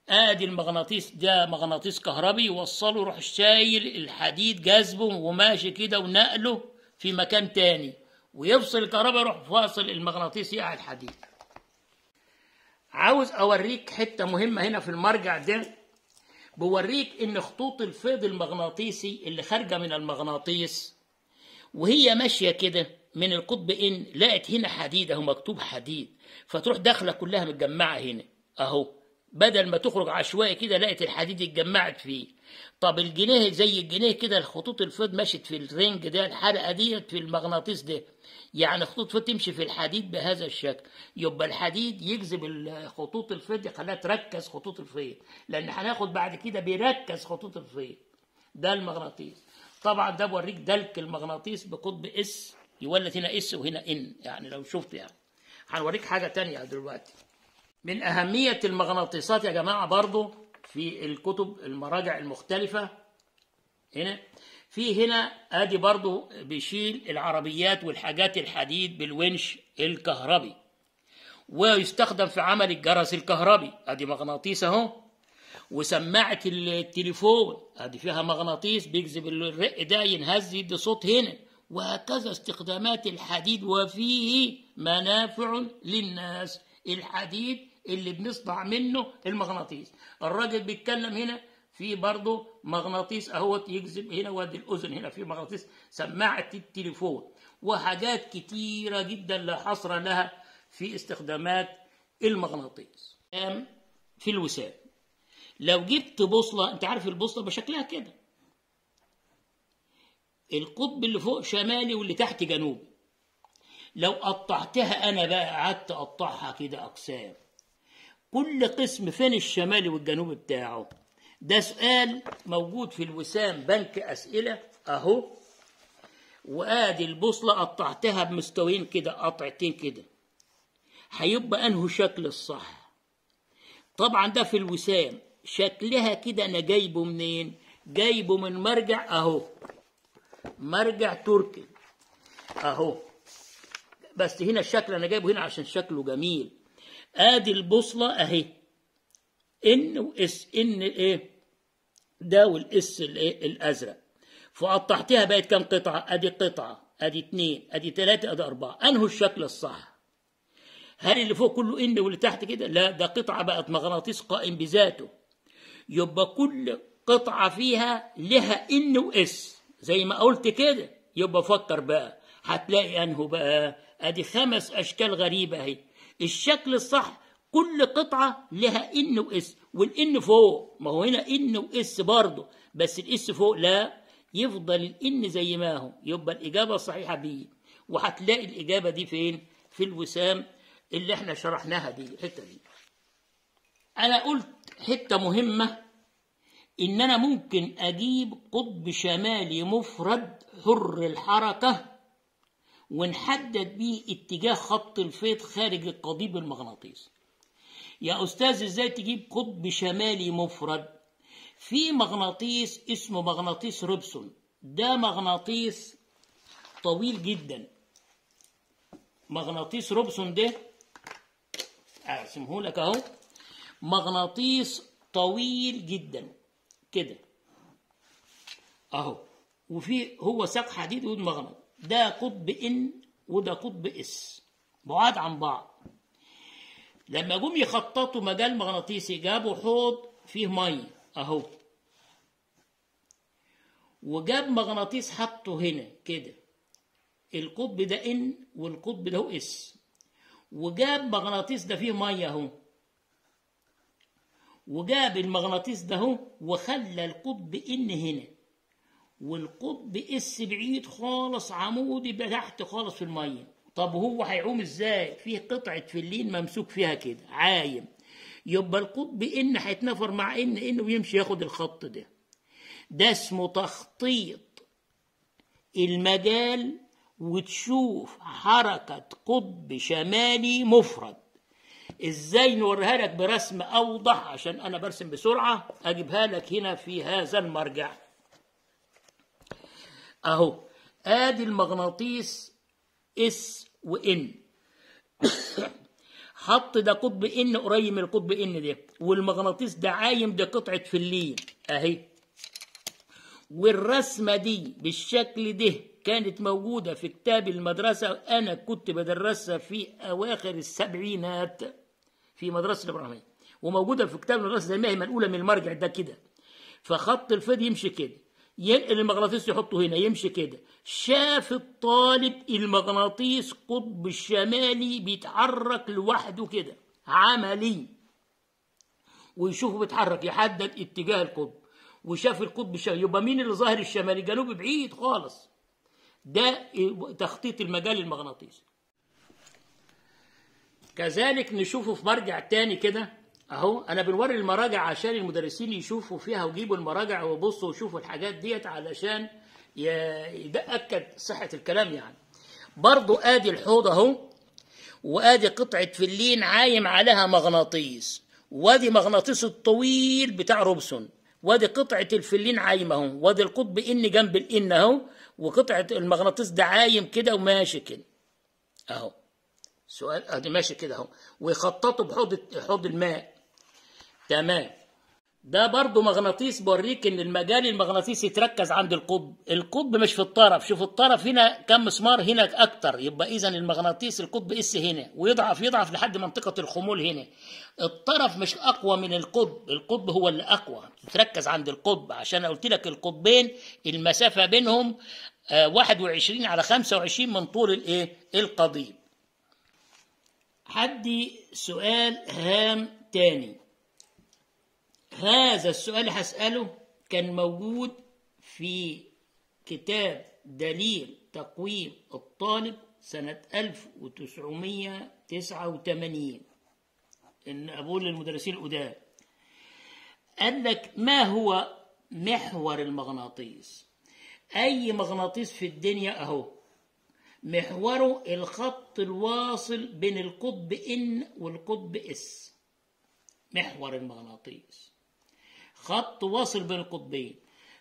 آدي المغناطيس ده مغناطيس كهربي يوصله يروح شايل الحديد جذبه وماشي كده ونقله في مكان تاني. ويفصل الكهرباء يروح فاصل المغناطيس يقع الحديد. عاوز أوريك حتة مهمة هنا في المرجع ده بوريك إن خطوط الفيض المغناطيسي اللي خارجة من المغناطيس وهي ماشية كده من القطب إن لقت هنا حديد أهو مكتوب حديد. فتروح داخلة كلها متجمعة هنا أهو. بدل ما تخرج عشوائي كده لقت الحديد اتجمعت فيه. طب الجنيه زي الجنيه كده الخطوط الفيض مشت في الرينج ده الحلقة ديت في المغناطيس ده. يعني خطوط فيض تمشي في الحديد بهذا الشكل. يبقى الحديد يجذب الخطوط الفيض يخليها تركز خطوط الفيض لأن هناخد بعد كده بيركز خطوط الفيض ده المغناطيس. طبعا ده بوريك دلك المغناطيس بقطب S يولد هنا S وهنا N. يعني لو شفت يعني. هنوريك حاجة تانية دلوقتي. من أهمية المغناطيسات يا جماعة برضو في الكتب المراجع المختلفة. هنا في هنا آدي برضو بيشيل العربيات والحاجات الحديد بالونش الكهربي ويستخدم في عمل الجرس الكهربي. آدي مغناطيس أهو وسماعة التليفون. آدي فيها مغناطيس بيجذب الرق ده ينهز يدي صوت هنا وهكذا استخدامات الحديد. وفيه منافع للناس. الحديد اللي بنصنع منه المغناطيس. الراجل بيتكلم هنا في برضه مغناطيس أهوت يجذب هنا وادي الأذن هنا في مغناطيس سماعة التليفون وحاجات كتيرة جدا لا حصر لها في استخدامات المغناطيس. في الوسام. لو جبت بوصلة أنت عارف البوصلة بشكلها كده. القطب اللي فوق شمالي واللي تحت جنوبي. لو قطعتها أنا بقى قعدت أقطعها كده أقسام. كل قسم فين الشمالي والجنوبي بتاعه؟ ده سؤال موجود في الوسام بنك أسئلة أهو. وآدي البوصلة قطعتها بمستويين كده قطعتين كده. هيبقى انه شكل الصح؟ طبعا ده في الوسام. شكلها كده أنا جايبه منين؟ جايبه من مرجع أهو. مرجع تركي. أهو. بس هنا الشكل أنا جايبه هنا عشان شكله جميل. آدي البوصلة أهي. إن وإس إن إيه ده والإس الإيه الأزرق. فقطعتها بقت كام قطعة؟ أدي قطعة أدي اتنين أدي تلاتة أدي أربعة. انه الشكل الصح؟ هل اللي فوق كله إن واللي تحت كده؟ لا ده قطعة بقت مغناطيس قائم بذاته. يبقى كل قطعة فيها لها إن وإس. زي ما قلت كده يبقى فكر بقى. هتلاقي انه بقى. أدي خمس أشكال غريبة أهي. الشكل الصح كل قطعة لها إن وإس والإن فوق ما هو هنا إن وإس برضه بس الإس فوق لا يفضل الإن زي ما هو يبقى الإجابة الصحيحه بي وهتلاقي الإجابة دي فين؟ في الوسام اللي إحنا شرحناها دي الحتة دي. أنا قلت حتة مهمة إن أنا ممكن أجيب قطب شمالي مفرد حر الحركة ونحدد بيه اتجاه خط الفيض خارج القضيب المغناطيسي. يا أستاذ إزاي تجيب قطب شمالي مفرد في مغناطيس اسمه مغناطيس روبسون؟ ده مغناطيس طويل جدا. مغناطيس روبسون ده ارسمه لك أهو مغناطيس طويل جدا. كده. أهو. وفي هو ساق حديد ومغناطيس ده قطب إن وده قطب إس. بعاد عن بعض. لما جم يخططوا مجال مغناطيسي جابوا حوض فيه ميه أهو. وجاب مغناطيس حطه هنا كده. القطب ده إن والقطب ده إس. وجاب مغناطيس ده فيه ميه أهو. وجاب المغناطيس ده اهو وخلى القطب إن هنا. والقطب اس بعيد خالص عمودي تحت خالص في المية. طب هو هيعوم إزاي؟ فيه قطعة فلين ممسوك فيها كده عايم. يبقى القطب ان هيتنفر مع إن انه ويمشي ياخد الخط ده. ده اسمه تخطيط المجال وتشوف حركة قطب شمالي مفرد. إزاي نوريها لك برسم أوضح؟ عشان أنا برسم بسرعة أجيبها لك هنا في هذا المرجع. أهو. آدي المغناطيس إس وإن. حط ده قطب إن قريب من القطب إن ده والمغناطيس ده عايم ده قطعة فلين أهي. والرسمة دي بالشكل ده كانت موجودة في كتاب المدرسة أنا كنت بدرسها في أواخر السبعينات في مدرسة الإبراهيمية وموجودة في كتاب المدرسة زي ما هي من المرجع ده كده. فخط الفيض يمشي كده. ينقل المغناطيس يحطه هنا يمشي كده. شاف الطالب المغناطيس قطب الشمالي بيتحرك لوحده كده عملي. ويشوفه بيتحرك يحدد اتجاه القطب. وشاف القطب الشمالي يبقى مين اللي ظاهر الشمالي؟ جنوب بعيد خالص. ده تخطيط المجال المغناطيسي كذلك نشوفه في مرجع تاني كده. أهو أنا بنوري المراجع عشان المدرسين يشوفوا فيها ويجيبوا المراجع ويبصوا ويشوفوا الحاجات ديت علشان يتأكد صحة الكلام يعني. برضو آدي الحوض أهو وآدي قطعة فلين عايم عليها مغناطيس. وآدي مغناطيس الطويل بتاع روبسون. وآدي قطعة الفلين عايمة أهو. وآدي القطب إن جنب الإن أهو. وقطعة المغناطيس ده عايم كده وماشي كده. أهو. سؤال ادي ماشي كده أهو. ويخططوا بحوض حوض الماء. تمام. ده برضو مغناطيس بوريك إن المجال المغناطيسي يتركز عند القطب. القطب مش في الطرف. شوف الطرف هنا كم مسمار هنا أكتر. يبقى اذا المغناطيس القطب إس هنا. ويضعف يضعف لحد منطقة الخمول هنا. الطرف مش أقوى من القطب. القطب هو اللي أقوى. تتركز عند القطب. عشان قلت لك القطبين المسافة بينهم 21 على 25 من طول الايه القضيب. حدي سؤال هام تاني. هذا السؤال اللي هسأله كان موجود في كتاب دليل تقويم الطالب سنة 1989 إن أقول للمدرسين القدام. قال لك ما هو محور المغناطيس؟ أي مغناطيس في الدنيا أهو. محوره الخط الواصل بين القطب إن والقطب إس. محور المغناطيس. خط واصل بين القطبين.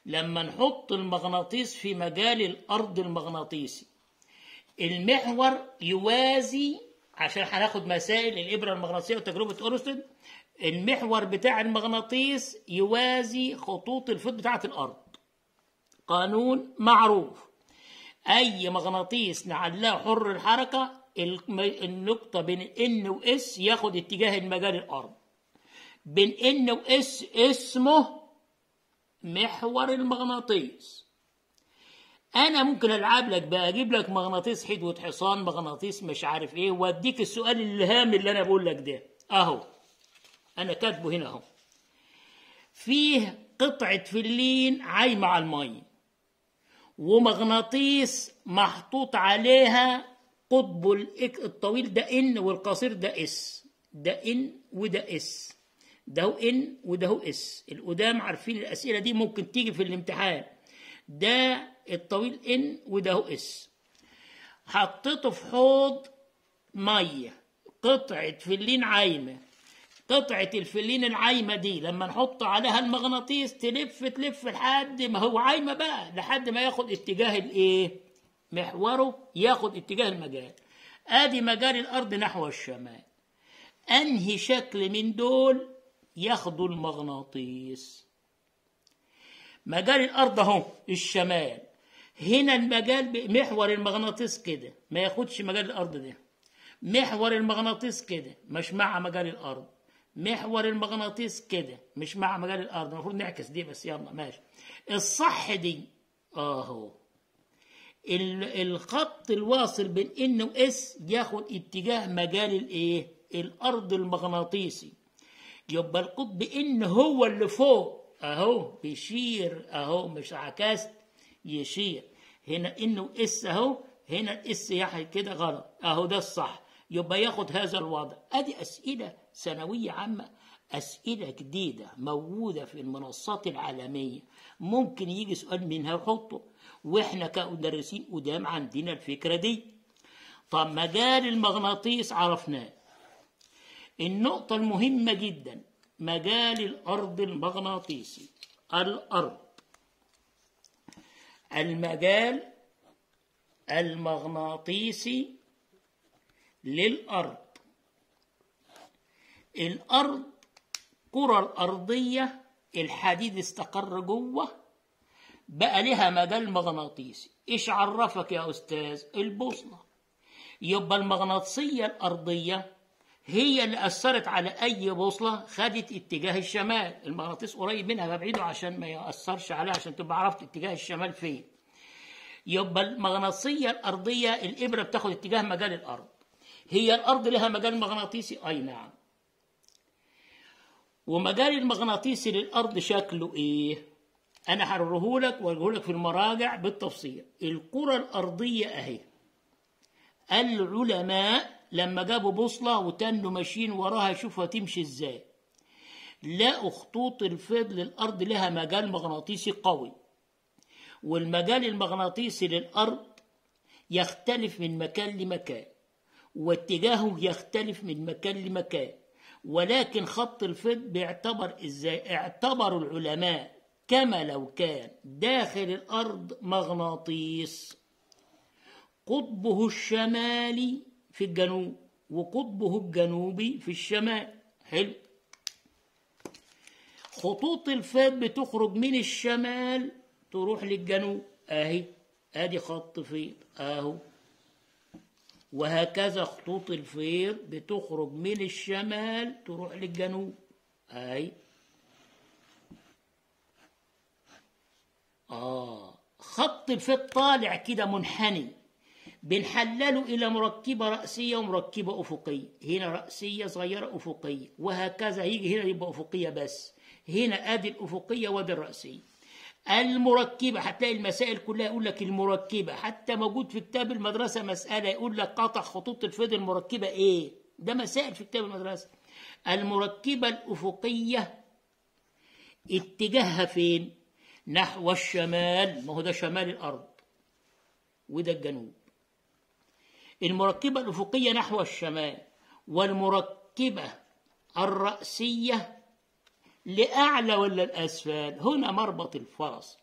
لما نحط المغناطيس في مجال الأرض المغناطيسي المحور يوازي عشان هناخد مسائل الإبرة المغناطيسية وتجربة أورستد المحور بتاع المغناطيس يوازي خطوط الفض بتاعة الأرض. قانون معروف. أي مغناطيس نعلاه حر الحركة النقطة بين ان واس ياخد اتجاه المجال الأرض. بين ان واس اسمه محور المغناطيس. أنا ممكن ألعب لك بقى أجيب لك مغناطيس حدوة حصان مغناطيس مش عارف إيه وأديك السؤال الهام اللي أنا بقول لك ده. أهو. أنا كاتبه هنا أهو. فيه قطعة فلين عايمة على المية ومغناطيس محطوط عليها قطبه الطويل ده N والقصير ده S. ده N وده S. ده هو N وده هو S. القدام عارفين الأسئلة دي ممكن تيجي في الامتحان. ده الطويل N وده هو S. حطيته في حوض مية. قطعه فلين عايمة. قطعة الفلين العايمة دي. لما نحط عليها المغناطيس تلف تلف لحد ما هو عايمة بقى. لحد ما ياخد اتجاه الإيه؟ محوره ياخد اتجاه المجال. آدي مجال الأرض نحو الشمال. أنهي شكل من دول ياخدوا المغناطيس. مجال الأرض أهو الشمال. هنا المجال محور المغناطيس كده. ما ياخدش مجال الأرض ده. محور المغناطيس كده. مش مع مجال الأرض. محور المغناطيس كده. مش مع مجال الأرض. المفروض نعكس دي بس يلا ماشي. الصح دي أهو. ال- الخط الواصل بين إن واس ياخد اتجاه مجال الإيه؟ الأرض المغناطيسي. يبقى القطب ان هو اللي فوق. أهو بيشير أهو مش عكست يشير. هنا إن وإس أهو هنا الاس يحيى كده غلط. أهو ده الصح. يبقى ياخد هذا الوضع. أدي أسئلة ثانويه عامة. أسئلة جديدة موجودة في المنصات العالمية. ممكن يجي سؤال منها يحطه. وإحنا كمدرسين قدام عندنا الفكرة دي. طب مجال المغناطيس عرفناه. النقطة المهمة جدا مجال الأرض المغناطيسي. الأرض. المجال المغناطيسي للأرض. الأرض كرة الأرضية الحديد استقر جوه بقى لها مجال مغناطيسي. إيش عرفك يا أستاذ؟ البوصلة. يبقى المغناطيسية الأرضية هي اللي أثرت على أي بوصلة خدت اتجاه الشمال. المغناطيس قريب منها فابعده عشان ما يأثرش عليها عشان تبقى عرفت اتجاه الشمال فين. يبقى المغناطيسية الأرضية الإبرة بتاخد اتجاه مجال الأرض. هي الأرض لها مجال مغناطيسي؟ أي نعم. ومجال المغناطيسي للأرض شكله إيه؟ أنا هوريه لك لك في المراجع بالتفصيل. الكرة الأرضية أهي. العلماء لما جابوا بوصلة وتنوا ماشيين وراها يشوفوا هتمشي إزاي. لقوا خطوط الفيض للأرض لها مجال مغناطيسي قوي. والمجال المغناطيسي للأرض يختلف من مكان لمكان واتجاهه يختلف من مكان لمكان. ولكن خط الفيض بيعتبر إزاي؟ اعتبروا العلماء كما لو كان داخل الأرض مغناطيس. قطبه الشمالي في الجنوب وقطبه الجنوبي في الشمال. حلو. خطوط الفيض بتخرج من الشمال تروح للجنوب. أهي أدي خط فيض أهو. وهكذا خطوط الفيض بتخرج من الشمال تروح للجنوب. أهي. آه. خط الفيض طالع كده منحني. بنحلله إلى مركبة رأسية ومركبة أفقية هنا رأسية صغيرة أفقية وهكذا يجي هنا يبقى أفقية بس. هنا أدي الأفقية وآدي الرأسية المركبة هتلاقي المسائل كلها يقول لك المركبة حتى موجود في كتاب المدرسة مسألة يقول لك قطع خطوط الفيض المركبة إيه؟ ده مسائل في كتاب المدرسة. المركبة الأفقية اتجاهها فين؟ نحو الشمال. ما هو ده شمال الأرض. وده الجنوب. المركبة الأفقية نحو الشمال والمركبة الرأسية لأعلى ولا الأسفل؟ هنا مربط الفرس.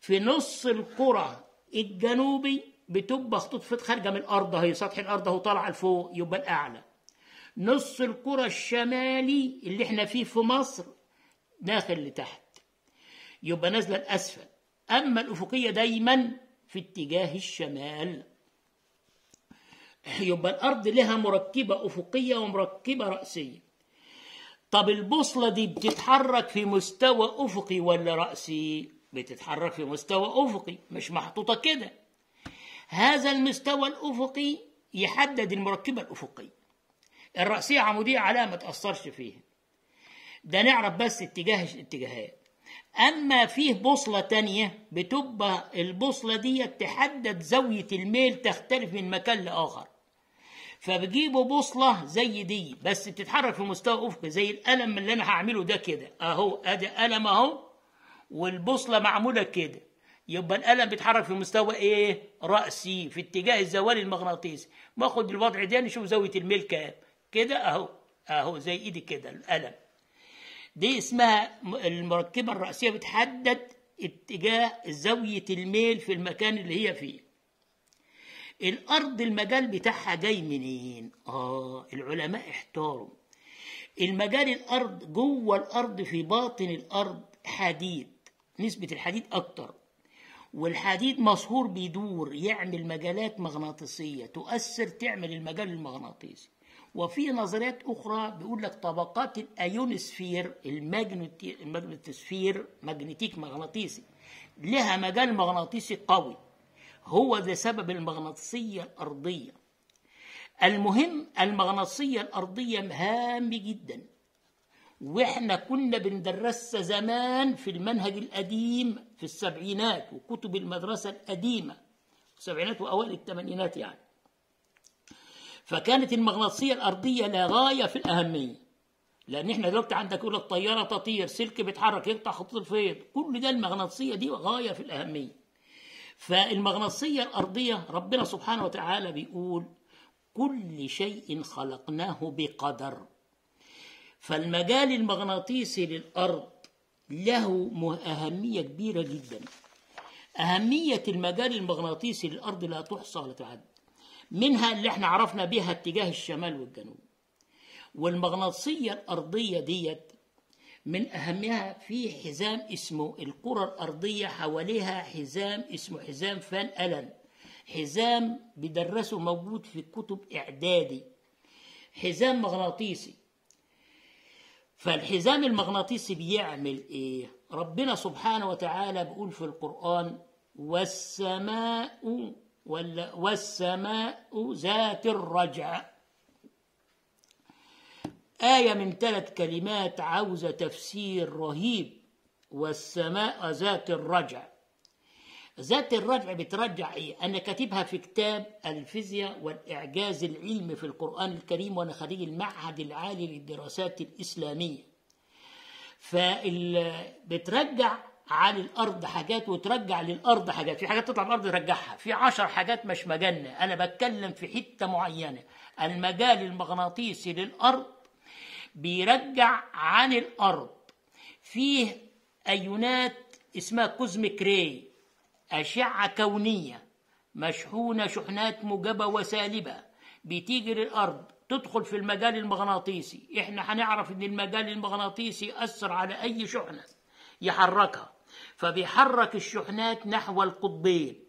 في نص الكرة الجنوبي بتبقى خطوط فيض خارجة من الأرض هي سطح الأرض أهو طالعة لفوق يبقى الأعلى. نص الكرة الشمالي اللي إحنا فيه في مصر داخل لتحت يبقى نازلة الأسفل. أما الأفقية دايما في اتجاه الشمال. يبقى الأرض لها مركبة أفقية ومركبة رأسية. طب البوصلة دي بتتحرك في مستوى أفقي ولا رأسي؟ بتتحرك في مستوى أفقي مش محطوطة كده. هذا المستوى الأفقي يحدد المركبة الأفقية. الرأسية عمودية علامة ما تأثرش فيها. ده نعرف بس اتجاه الاتجاهات أما فيه بوصلة تانية بتبقى البوصلة دي تحدد زاوية الميل تختلف من مكان لآخر. فبجيبوا بوصلة زي دي بس بتتحرك في مستوى أفقي زي القلم اللي أنا هعمله ده كده. أهو أدي قلم أهو والبوصلة معمولة كده. يبقى القلم بيتحرك في مستوى إيه؟ رأسي في اتجاه الزوال المغناطيسي. باخد الوضع ده نشوف زاوية الميل كام. كده أهو أهو زي إيدي كده القلم دي اسمها المركبة الرأسية بتحدد اتجاه زاوية الميل في المكان اللي هي فيه. الأرض المجال بتاعها جاي منين؟ آه العلماء احتاروا. المجال الأرض جوه الأرض في باطن الأرض حديد نسبة الحديد أكتر. والحديد مصهور بيدور يعمل مجالات مغناطيسية تؤثر تعمل المجال المغناطيسي. وفي نظريات أخرى بيقول لك طبقات ال ionosphere ال magneto ال magnetosphere magnetic مغناطيسي لها مجال مغناطيسي قوي. هو ده سبب المغناطيسية الأرضية. المهم المغناطيسية الأرضية هام جدا. وإحنا كنا بندرسها زمان في المنهج القديم في السبعينات وكتب المدرسة القديمة السبعينات وأوائل الثمانينات يعني. فكانت المغناطيسية الأرضية لا غاية في الأهمية. لأن إحنا دلوقتي عندك يقول لك طيارة تطير سلك بيتحرك يقطع خطوط الفيض. كل ده المغناطيسية دي غاية في الأهمية. فالمغناطيسية الأرضية ربنا سبحانه وتعالى بيقول كل شيء خلقناه بقدر. فالمجال المغناطيسي للأرض له أهمية كبيرة جدا. أهمية المجال المغناطيسي للأرض لا تحصى ولا تعد. منها اللي إحنا عرفنا بها اتجاه الشمال والجنوب. والمغناطيسية الأرضية ديت من أهمها في حزام اسمه الكرة الأرضية حواليها حزام اسمه حزام فان ألن. حزام بدرسه موجود في كتب إعدادي. حزام مغناطيسي. فالحزام المغناطيسي بيعمل إيه؟ ربنا سبحانه وتعالى بيقول في القرآن والسماء ولا والسماء ذات الرجع آية من ثلاث كلمات عاوزة تفسير رهيب والسماء ذات الرجع. ذات الرجع بترجع إيه؟ أنا كاتبها في كتاب الفيزياء والإعجاز العلمي في القرآن الكريم وأنا خريج المعهد العالي للدراسات الإسلامية. فال بترجع عن الأرض حاجات وترجع للأرض حاجات، في حاجات تطلع الأرض ترجعها، في عشر حاجات مش مجنة، أنا بتكلم في حتة معينة، المجال المغناطيسي للأرض بيرجع عن الأرض. فيه أيونات اسمها كوزميك راي أشعة كونية مشحونة شحنات موجبة وسالبة. بتيجي للأرض تدخل في المجال المغناطيسي. إحنا هنعرف إن المجال المغناطيسي يأثر على أي شحنة يحركها. فبيحرك الشحنات نحو القطبين.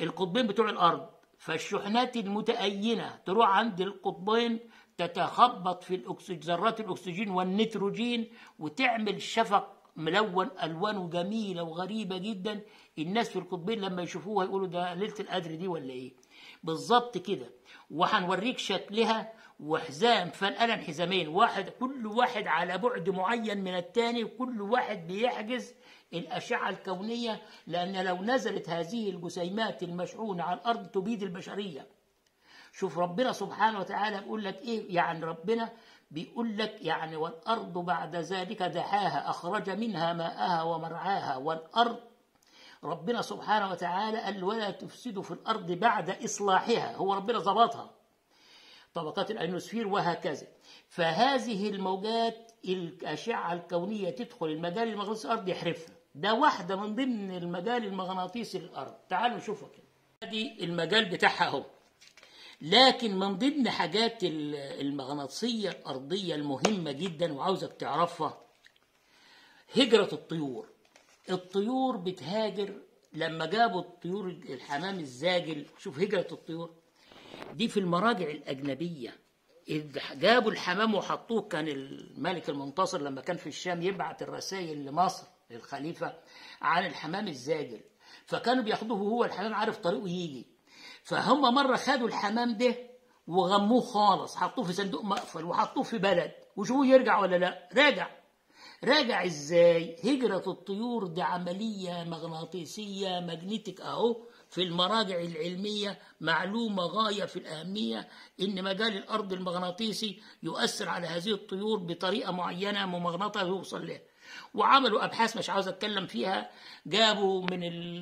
القطبين بتوع الأرض. فالشحنات المتأينة تروح عند القطبين تتخبط في الأكسجين ذرات الأكسجين والنيتروجين وتعمل شفق ملون ألوانه جميلة وغريبة جدا. الناس في القطبين لما يشوفوها يقولوا ده ليلة القدر دي ولا إيه؟ بالظبط كده. وهنوريك شكلها وحزام فالقلم حزامين. واحد كل واحد على بعد معين من الثاني وكل واحد بيحجز الأشعة الكونية لأن لو نزلت هذه الجسيمات المشحونة على الأرض تبيد البشرية. شوف ربنا سبحانه وتعالى بيقول لك إيه؟ يعني ربنا بيقول لك يعني والأرض بعد ذلك دحاها أخرج منها ماءها ومرعاها. والأرض ربنا سبحانه وتعالى قال ولا تفسدوا في الأرض بعد إصلاحها. هو ربنا ظبطها. طبقات الأينوسفير وهكذا. فهذه الموجات الأشعة الكونية تدخل المجال المغناطيسي الأرض يحرفها. ده واحدة من ضمن المجال المغناطيسي للأرض تعالوا نشوفها كده. دي المجال بتاعها اهو لكن من ضمن حاجات المغناطيسية الأرضية المهمة جدا وعاوزك تعرفها هجرة الطيور. الطيور بتهاجر. لما جابوا الطيور الحمام الزاجل شوف هجرة الطيور. دي في المراجع الأجنبية. جابوا الحمام وحطوه كان الملك المنتصر لما كان في الشام يبعت الرسائل لمصر للخليفة عن الحمام الزاجل. فكانوا بياخدوه هو الحمام عارف طريقه يجي. فهم مرة خدوا الحمام ده وغموه خالص حطوه في صندوق مقفل وحطوه في بلد. وشوفوه يرجع ولا لا؟ راجع. راجع إزاي؟ هجرة الطيور دي عملية مغناطيسية ماجنتيك أهو في المراجع العلمية معلومة غاية في الأهمية إن مجال الأرض المغناطيسي يؤثر على هذه الطيور بطريقة معينة ممغنطة يوصل لها. وعملوا أبحاث مش عاوز أتكلم فيها. جابوا من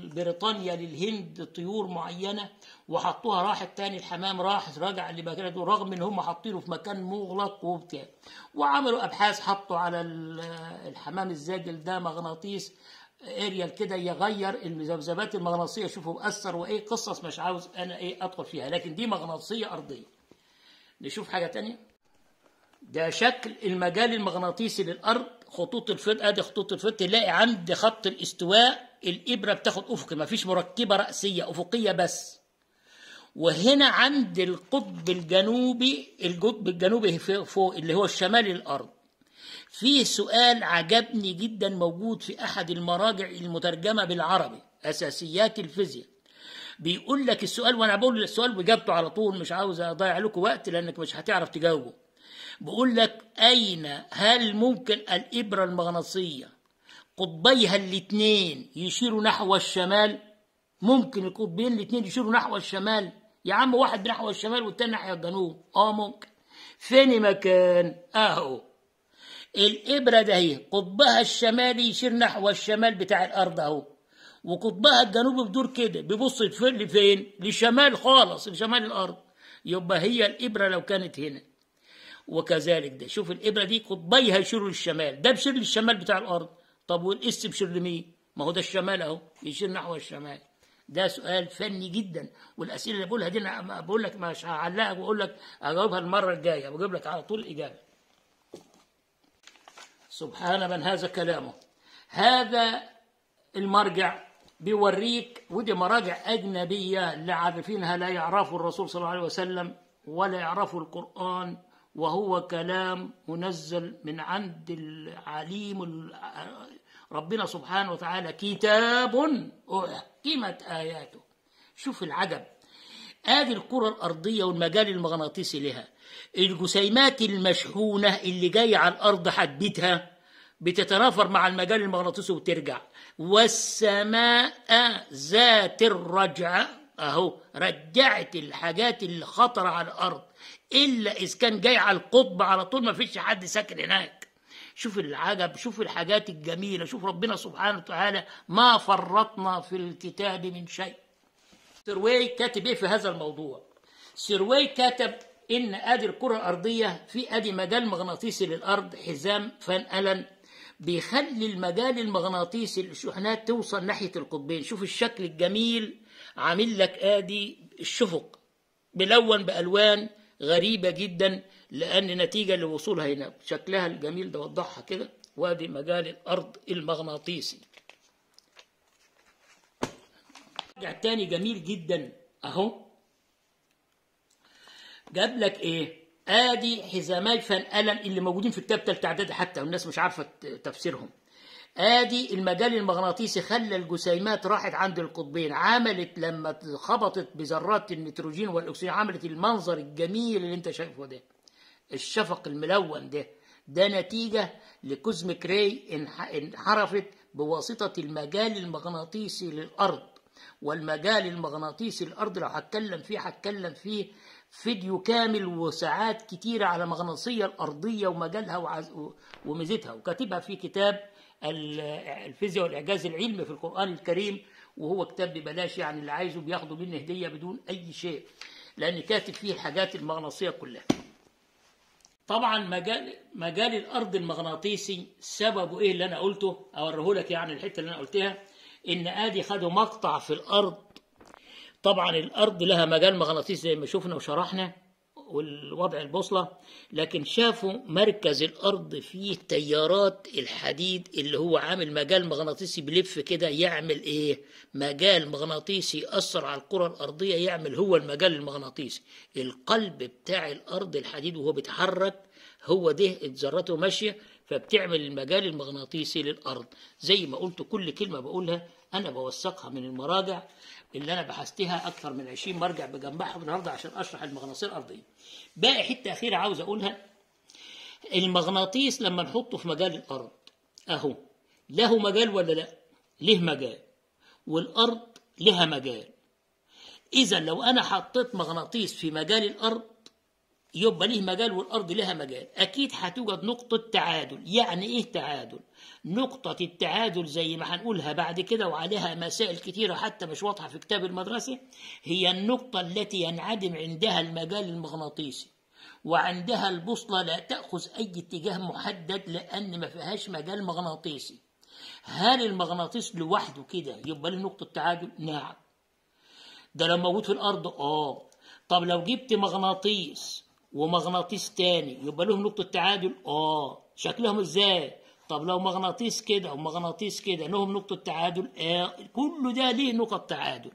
بريطانيا للهند طيور معينة وحطوها راحت تاني الحمام راح رجع لمكانه رغم إن هم حاطينه في مكان مغلق وبتاع. وعملوا أبحاث حطوا على الحمام الزاجل ده مغناطيس اريال كده يغير الذبذبات المغناطيسية شوفوا مأثر وإيه قصص مش عاوز أنا إيه أدخل فيها. لكن دي مغناطيسية أرضية. نشوف حاجة تانية. ده شكل المجال المغناطيسي للأرض. خطوط الفض ادي خطوط الفض تلاقي عند خط الاستواء الابره بتاخد افقي مفيش مركبه رأسية افقية بس. وهنا عند القطب الجنوبي القطب الجنوبي فوق اللي هو الشمال الأرض. فيه سؤال عجبني جدا موجود في أحد المراجع المترجمة بالعربي أساسيات الفيزياء. بيقول لك السؤال وأنا بقول السؤال وإجابته على طول مش عاوز أضيع لكم وقت لأنك مش هتعرف تجاوبه. بقول لك أين؟ هل ممكن الإبرة المغناطيسية؟ قطبيها الاثنين يشيروا نحو الشمال؟ ممكن القطبين الاثنين يشيروا نحو الشمال؟ يا عم واحد نحو الشمال والتاني نحو الجنوب. آه ممكن. فين مكان أهو. الإبرة ده هي. قطبها الشمالي يشير نحو الشمال بتاع الأرض أهو. وقطبها الجنوبي بدور كده. بيبص لفين؟ للشمال خالص لشمال الأرض. يبقى هي الإبرة لو كانت هنا. وكذلك ده. شوف الإبرة دي قطبيها يشيروا للشمال. ده بيشير للشمال بتاع الأرض. طب وال S بيشير لمين؟ ما هو ده الشمال أهو يشير نحو الشمال. ده سؤال فني جدا. والأسئلة اللي بقولها دي أنا بقول لك مش هعلقك وأقول لك أجاوبها المرة الجاية. بجيب لك على طول الإجابة. سبحان من هذا كلامه. هذا المرجع بيوريك ودي مراجع أجنبية اللي عارفينها لا يعرفوا الرسول صلى الله عليه وسلم ولا يعرفوا القرآن. وهو كلام منزل من عند العليم ربنا سبحانه وتعالى كتاب أحكمت آياته. شوف العجب. ادي الكرة الأرضية والمجال المغناطيسي لها. الجسيمات المشحونة اللي جاية على الأرض حدتها بتتنافر مع المجال المغناطيسي وترجع. والسماء ذات الرجعة أهو رجعت الحاجات اللي خطر على الأرض. إلا إذا كان جاي على القطب على طول ما فيش حد ساكن هناك. شوف العجب شوف الحاجات الجميلة شوف ربنا سبحانه وتعالى ما فرطنا في الكتاب من شيء. سيروي كاتب إيه في هذا الموضوع؟ سيروي كتب إن آدي الكرة الأرضية في آدي مجال مغناطيسي للأرض حزام فان الن بيخلي المجال المغناطيسي للشحنات توصل ناحية القطبين. شوف الشكل الجميل عامل لك آدي الشفق ملون بألوان غريبة جدا لأن نتيجة لوصولها هنا. شكلها الجميل ده وضحها كده. وادي مجال الأرض المغناطيسي. مرجع تاني جميل جدا أهو. جاب لك إيه؟ آدي حزامي فان الن اللي موجودين في كتاب تالتة إعدادي حتى والناس مش عارفة تفسيرهم. آدي المجال المغناطيسي خلى الجسيمات راحت عند القطبين. عملت لما خبطت بذرات النيتروجين والأكسجين عملت المنظر الجميل اللي انت شايفه ده الشفق الملون ده. ده نتيجة لكوزميك راي انحرفت بواسطة المجال المغناطيسي للأرض. والمجال المغناطيسي للأرض لو هتكلم فيه هتكلم فيه فيديو كامل وساعات كتيرة على مغناطيسية الأرضية ومجالها وميزتها. وكاتبها في كتاب الفيزياء والإعجاز العلمي في القرآن الكريم وهو كتاب ببلاش يعني اللي عايزه بياخده منه هدية بدون أي شيء لأن كاتب فيه الحاجات المغناطيسية كلها. طبعا مجال مجال الأرض المغناطيسي سببه إيه اللي أنا قلته؟ أوريه لك يعني الحتة اللي أنا قلتها إن آدي خدوا مقطع في الأرض. طبعا الأرض لها مجال مغناطيسي زي ما شفنا وشرحنا. والوضع البوصلة لكن شافوا مركز الأرض فيه تيارات الحديد اللي هو عامل مجال مغناطيسي بيلف كده يعمل إيه؟ مجال مغناطيسي ياثر على الكرة الأرضية يعمل هو المجال المغناطيسي. القلب بتاع الأرض الحديد وهو بيتحرك هو ده ذراته ماشية فبتعمل المجال المغناطيسي للأرض. زي ما قلت كل كلمة بقولها أنا بوثقها من المراجع اللي أنا بحثتها أكثر من 20 مرجع بجمعهم النهارده عشان أشرح المغناطيسيه الأرضية. باقي حتة أخيرة عاوز أقولها. المغناطيس لما نحطه في مجال الأرض أهو له مجال ولا لا؟ له مجال والأرض لها مجال. إذا لو أنا حطيت مغناطيس في مجال الأرض يبقى ليه مجال والأرض لها مجال. أكيد هتوجد نقطة تعادل. يعني إيه تعادل؟ نقطة التعادل زي ما هنقولها بعد كده وعليها مسائل كتيرة حتى مش واضحة في كتاب المدرسة هي النقطة التي ينعدم عندها المجال المغناطيسي وعندها البوصلة لا تأخذ أي اتجاه محدد لأن ما فيهاش مجال مغناطيسي. هل المغناطيس لوحده كده يبقى له نقطة تعادل؟ نعم. ده لو موجود في الأرض؟ آه. طب لو جبت مغناطيس ومغناطيس تاني. يبقى لهم نقطة تعادل؟ آه. شكلهم إزاي؟ طب لو مغناطيس كده ومغناطيس كده لهم نقطة تعادل؟ آه. كل ده ليه نقط تعادل؟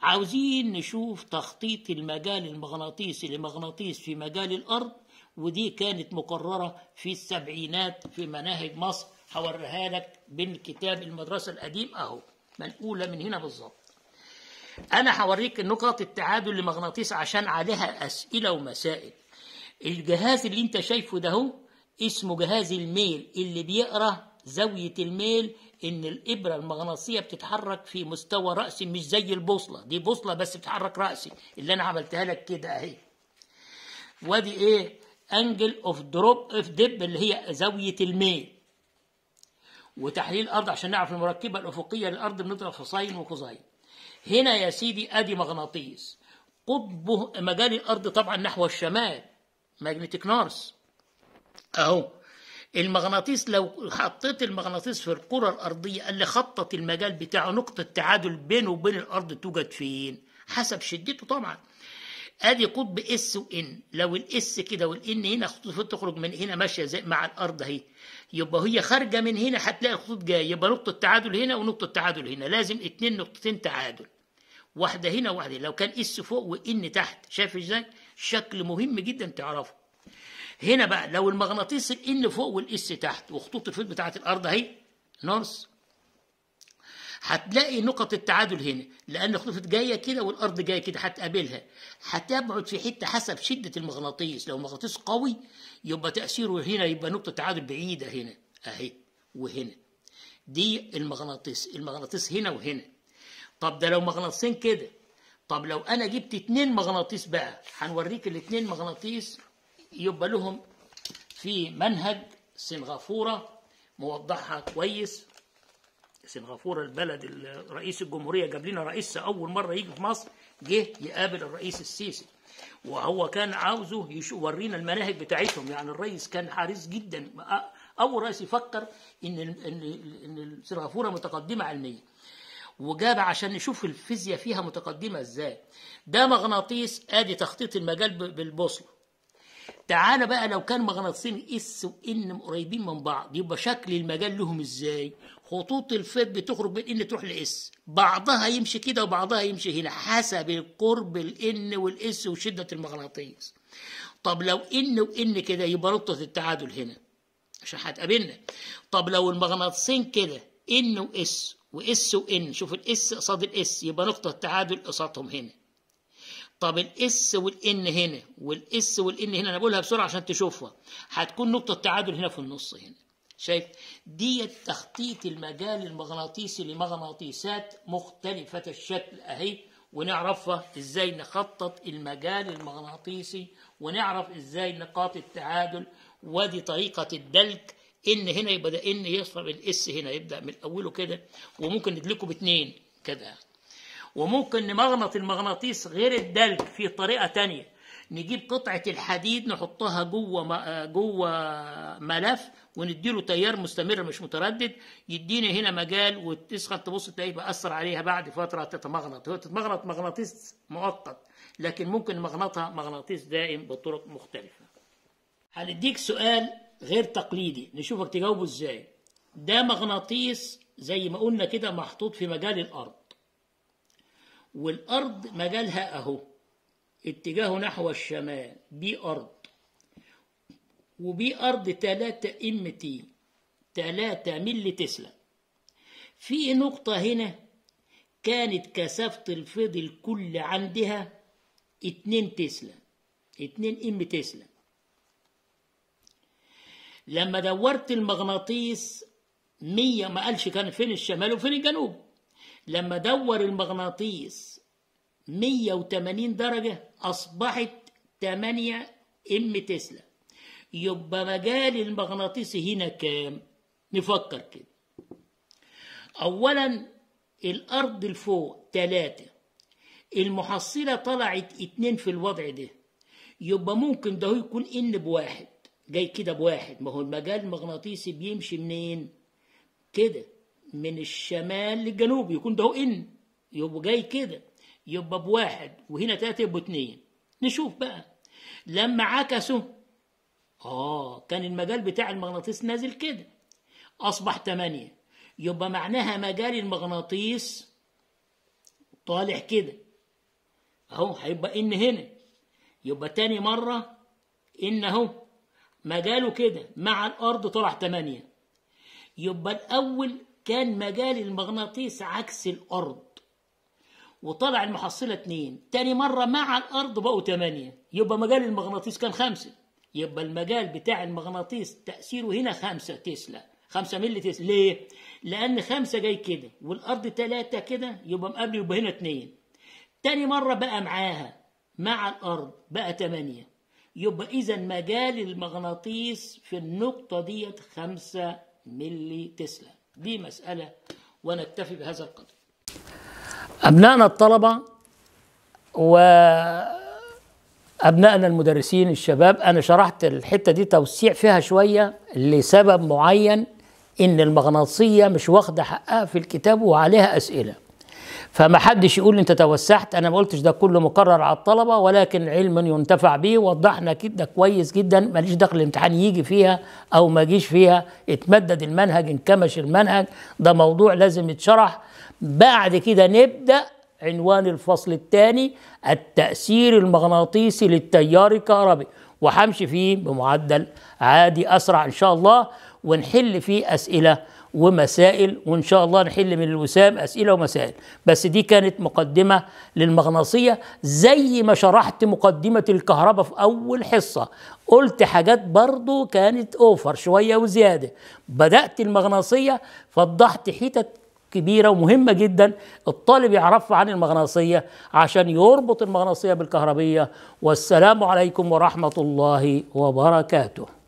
عاوزين نشوف تخطيط المجال المغناطيسي لمغناطيس في مجال الأرض ودي كانت مقررة في السبعينات في مناهج مصر. هوريها لك بين كتاب المدرسة القديم أهو منقولة من هنا بالظبط. أنا هوريك نقط التعادل لمغناطيس عشان عليها أسئلة ومسائل. الجهاز اللي أنت شايفه ده هو اسمه جهاز الميل. اللي بيقرأ زاوية الميل إن الإبرة المغناطيسية بتتحرك في مستوى رأسي مش زي البوصلة. دي بوصلة بس بتتحرك رأسي. اللي أنا عملتها لك كده أهي. وأدي إيه؟ angle of drop of dip اللي هي زاوية الميل. وتحليل الأرض عشان نعرف المركبة الأفقية للأرض بنضرب في sine و cosine هنا يا سيدي أدي مغناطيس. قطبه مجال الأرض طبعا نحو الشمال. magnetic north أهو. المغناطيس لو حطيت المغناطيس في الكرة الأرضية اللي خطط المجال بتاعه نقطة تعادل بينه وبين الأرض توجد فين؟ حسب شدته طبعا. أدي قطب S و N لو ال S كده وال N هنا خطوط تخرج من هنا ماشية زي مع الأرض أهي. يبقى هي خارجة من هنا هتلاقي الخطوط جاية. يبقى نقطة تعادل هنا ونقطة تعادل هنا. لازم اتنين نقطتين تعادل. واحدة هنا وواحدة. لو كان اس فوق وان تحت. شايف إزاي؟ شكل مهم جدا تعرفه. هنا بقى لو المغناطيس الإن فوق والإس تحت وخطوط الفيل بتاعت الأرض أهي نورث هتلاقي نقط التعادل هنا لأن خطوط جاية كده والأرض جاية كده هتقابلها. هتبعد في حتة حسب شدة المغناطيس. لو المغناطيس قوي يبقى تأثيره هنا يبقى نقطة تعادل بعيدة هنا أهي وهنا. دي المغناطيس المغناطيس هنا وهنا. طب ده لو مغناطيسين كده طب لو أنا جبت اتنين مغناطيس بقى هنوريك الاتنين مغناطيس يبقى لهم في منهج سنغافورة موضحها كويس. سنغافورة البلد رئيس الجمهورية جاب لنا رئيس أول مرة يجي في مصر جه يقابل الرئيس السيسي. وهو كان عاوزه يورينا المناهج بتاعتهم يعني الرئيس كان حريص جدا. أول رئيس يفكر إن إن سنغافورة متقدمة علميا. وجاب عشان نشوف الفيزياء فيها متقدمة إزاي. ده مغناطيس آدي تخطيط المجال بالبوصلة. تعالى بقى لو كان مغناطيسين إس وإن قريبين من بعض يبقى شكل المجال لهم إزاي؟ خطوط الفيض بتخرج من إن تروح لإس. بعضها يمشي كده وبعضها يمشي هنا حسب القرب الإن والإس وشدة المغناطيس. طب لو إن وإن كده يبقى نقطة التعادل هنا عشان هتقابلنا. طب لو المغناطيسين كده إن وإس وإس وإن. شوف الإس قصاد الإس يبقى نقطة التعادل قصادهم هنا. طب الإس والإن هنا والإس والإن هنا أنا بقولها بسرعة عشان تشوفها. هتكون نقطة تعادل هنا في النص هنا. شايف؟ دي تخطيط المجال المغناطيسي لمغناطيسات مختلفة الشكل أهي ونعرفها إزاي نخطط المجال المغناطيسي ونعرف إزاي نقاط التعادل. ودي طريقة الدلك إن هنا يبقى ده إن يصفر الإس هنا يبدأ من أوله كده وممكن ندلكه باثنين كده. وممكن نمغنط المغناطيس غير الدلك في طريقة تانية. نجيب قطعة الحديد نحطها جوه جوه ملف ونديله تيار مستمر مش متردد. يدينا هنا مجال وتسخن تبص تلاقيه بأثر عليها بعد فترة تتمغنط. هو تتمغنط مغناطيس مؤقت لكن ممكن مغناطها مغناطيس دائم بطرق مختلفة. هنديك سؤال غير تقليدي. نشوفك تجاوبه إزاي. ده مغناطيس زي ما قلنا كده محطوط في مجال الأرض. والأرض مجالها أهو اتجاهه نحو الشمال. بي أرض. وبي أرض 3 إم تي 3 ملي تسلا. في نقطة هنا كانت كثافة الفيض الكل عندها 2 تسلا 2 إم تسلا. لما دورت المغناطيس 100 ما قالش كان فين الشمال وفين الجنوب. لما دور المغناطيس 180 درجة أصبحت 8 إم تسلا. يبقى مجال المغناطيس هنا كام؟ نفكر كده. أولا الأرض الفوق 3 المحصلة طلعت اتنين في الوضع ده. يبقى ممكن ده يكون إن بواحد. جاي كده بواحد. ما هو المجال المغناطيسي بيمشي منين؟ كده من الشمال للجنوب. يكون ده إن. يبقى جاي كده. يبقى بواحد. وهنا تلاتة يبقوا اتنين. نشوف بقى. لما عكسوا آه كان المجال بتاع المغناطيس نازل كده. أصبح تمانية. يبقى معناها مجال المغناطيس طالع كده. أهو هيبقى إن هنا. يبقى تاني مرة إن أهو. مجاله كده مع الأرض طلع 8 يبقى الأول كان مجال المغناطيس عكس الأرض وطلع المحصلة 2 تاني مرة مع الأرض بقوا 8 يبقى مجال المغناطيس كان 5 يبقى المجال بتاع المغناطيس تأثيره هنا 5 تسلا. 5 مللي تسلا. ليه؟ لأن 5 جاي كده والأرض 3 كده يبقى مقابل يبقى هنا 2 تاني مرة بقى معاها مع الأرض بقى 8 يبقى اذا مجال المغناطيس في النقطة ديت 5 ملي تسلا. دي مسألة ونكتفي بهذا القدر. أبنائنا الطلبة وابنائنا المدرسين الشباب أنا شرحت الحتة دي توسيع فيها شوية لسبب معين إن المغناطيسية مش واخدة حقها في الكتاب وعليها أسئلة. فما حدش يقول انت توسعت أنا ما قلتش ده كله مكرر على الطلبة ولكن علم ينتفع به وضحنا كده كويس جدا ماليش دخل الامتحان يجي فيها أو ما يجيش فيها اتمدد المنهج انكمش المنهج ده موضوع لازم يتشرح. بعد كده نبدأ عنوان الفصل الثاني التأثير المغناطيسي للتيار الكهربي. وهمشي فيه بمعدل عادي أسرع إن شاء الله ونحل فيه أسئلة ومسائل وإن شاء الله نحل من الوسام أسئلة ومسائل. بس دي كانت مقدمة للمغناطيسيه زي ما شرحت مقدمة الكهرباء في أول حصة. قلت حاجات برضو كانت أوفر شوية وزيادة. بدأت المغناطيسيه فضحت حتت كبيرة ومهمة جدا. الطالب يعرفها عن المغناطيسيه عشان يربط المغناطيسيه بالكهربية. والسلام عليكم ورحمة الله وبركاته.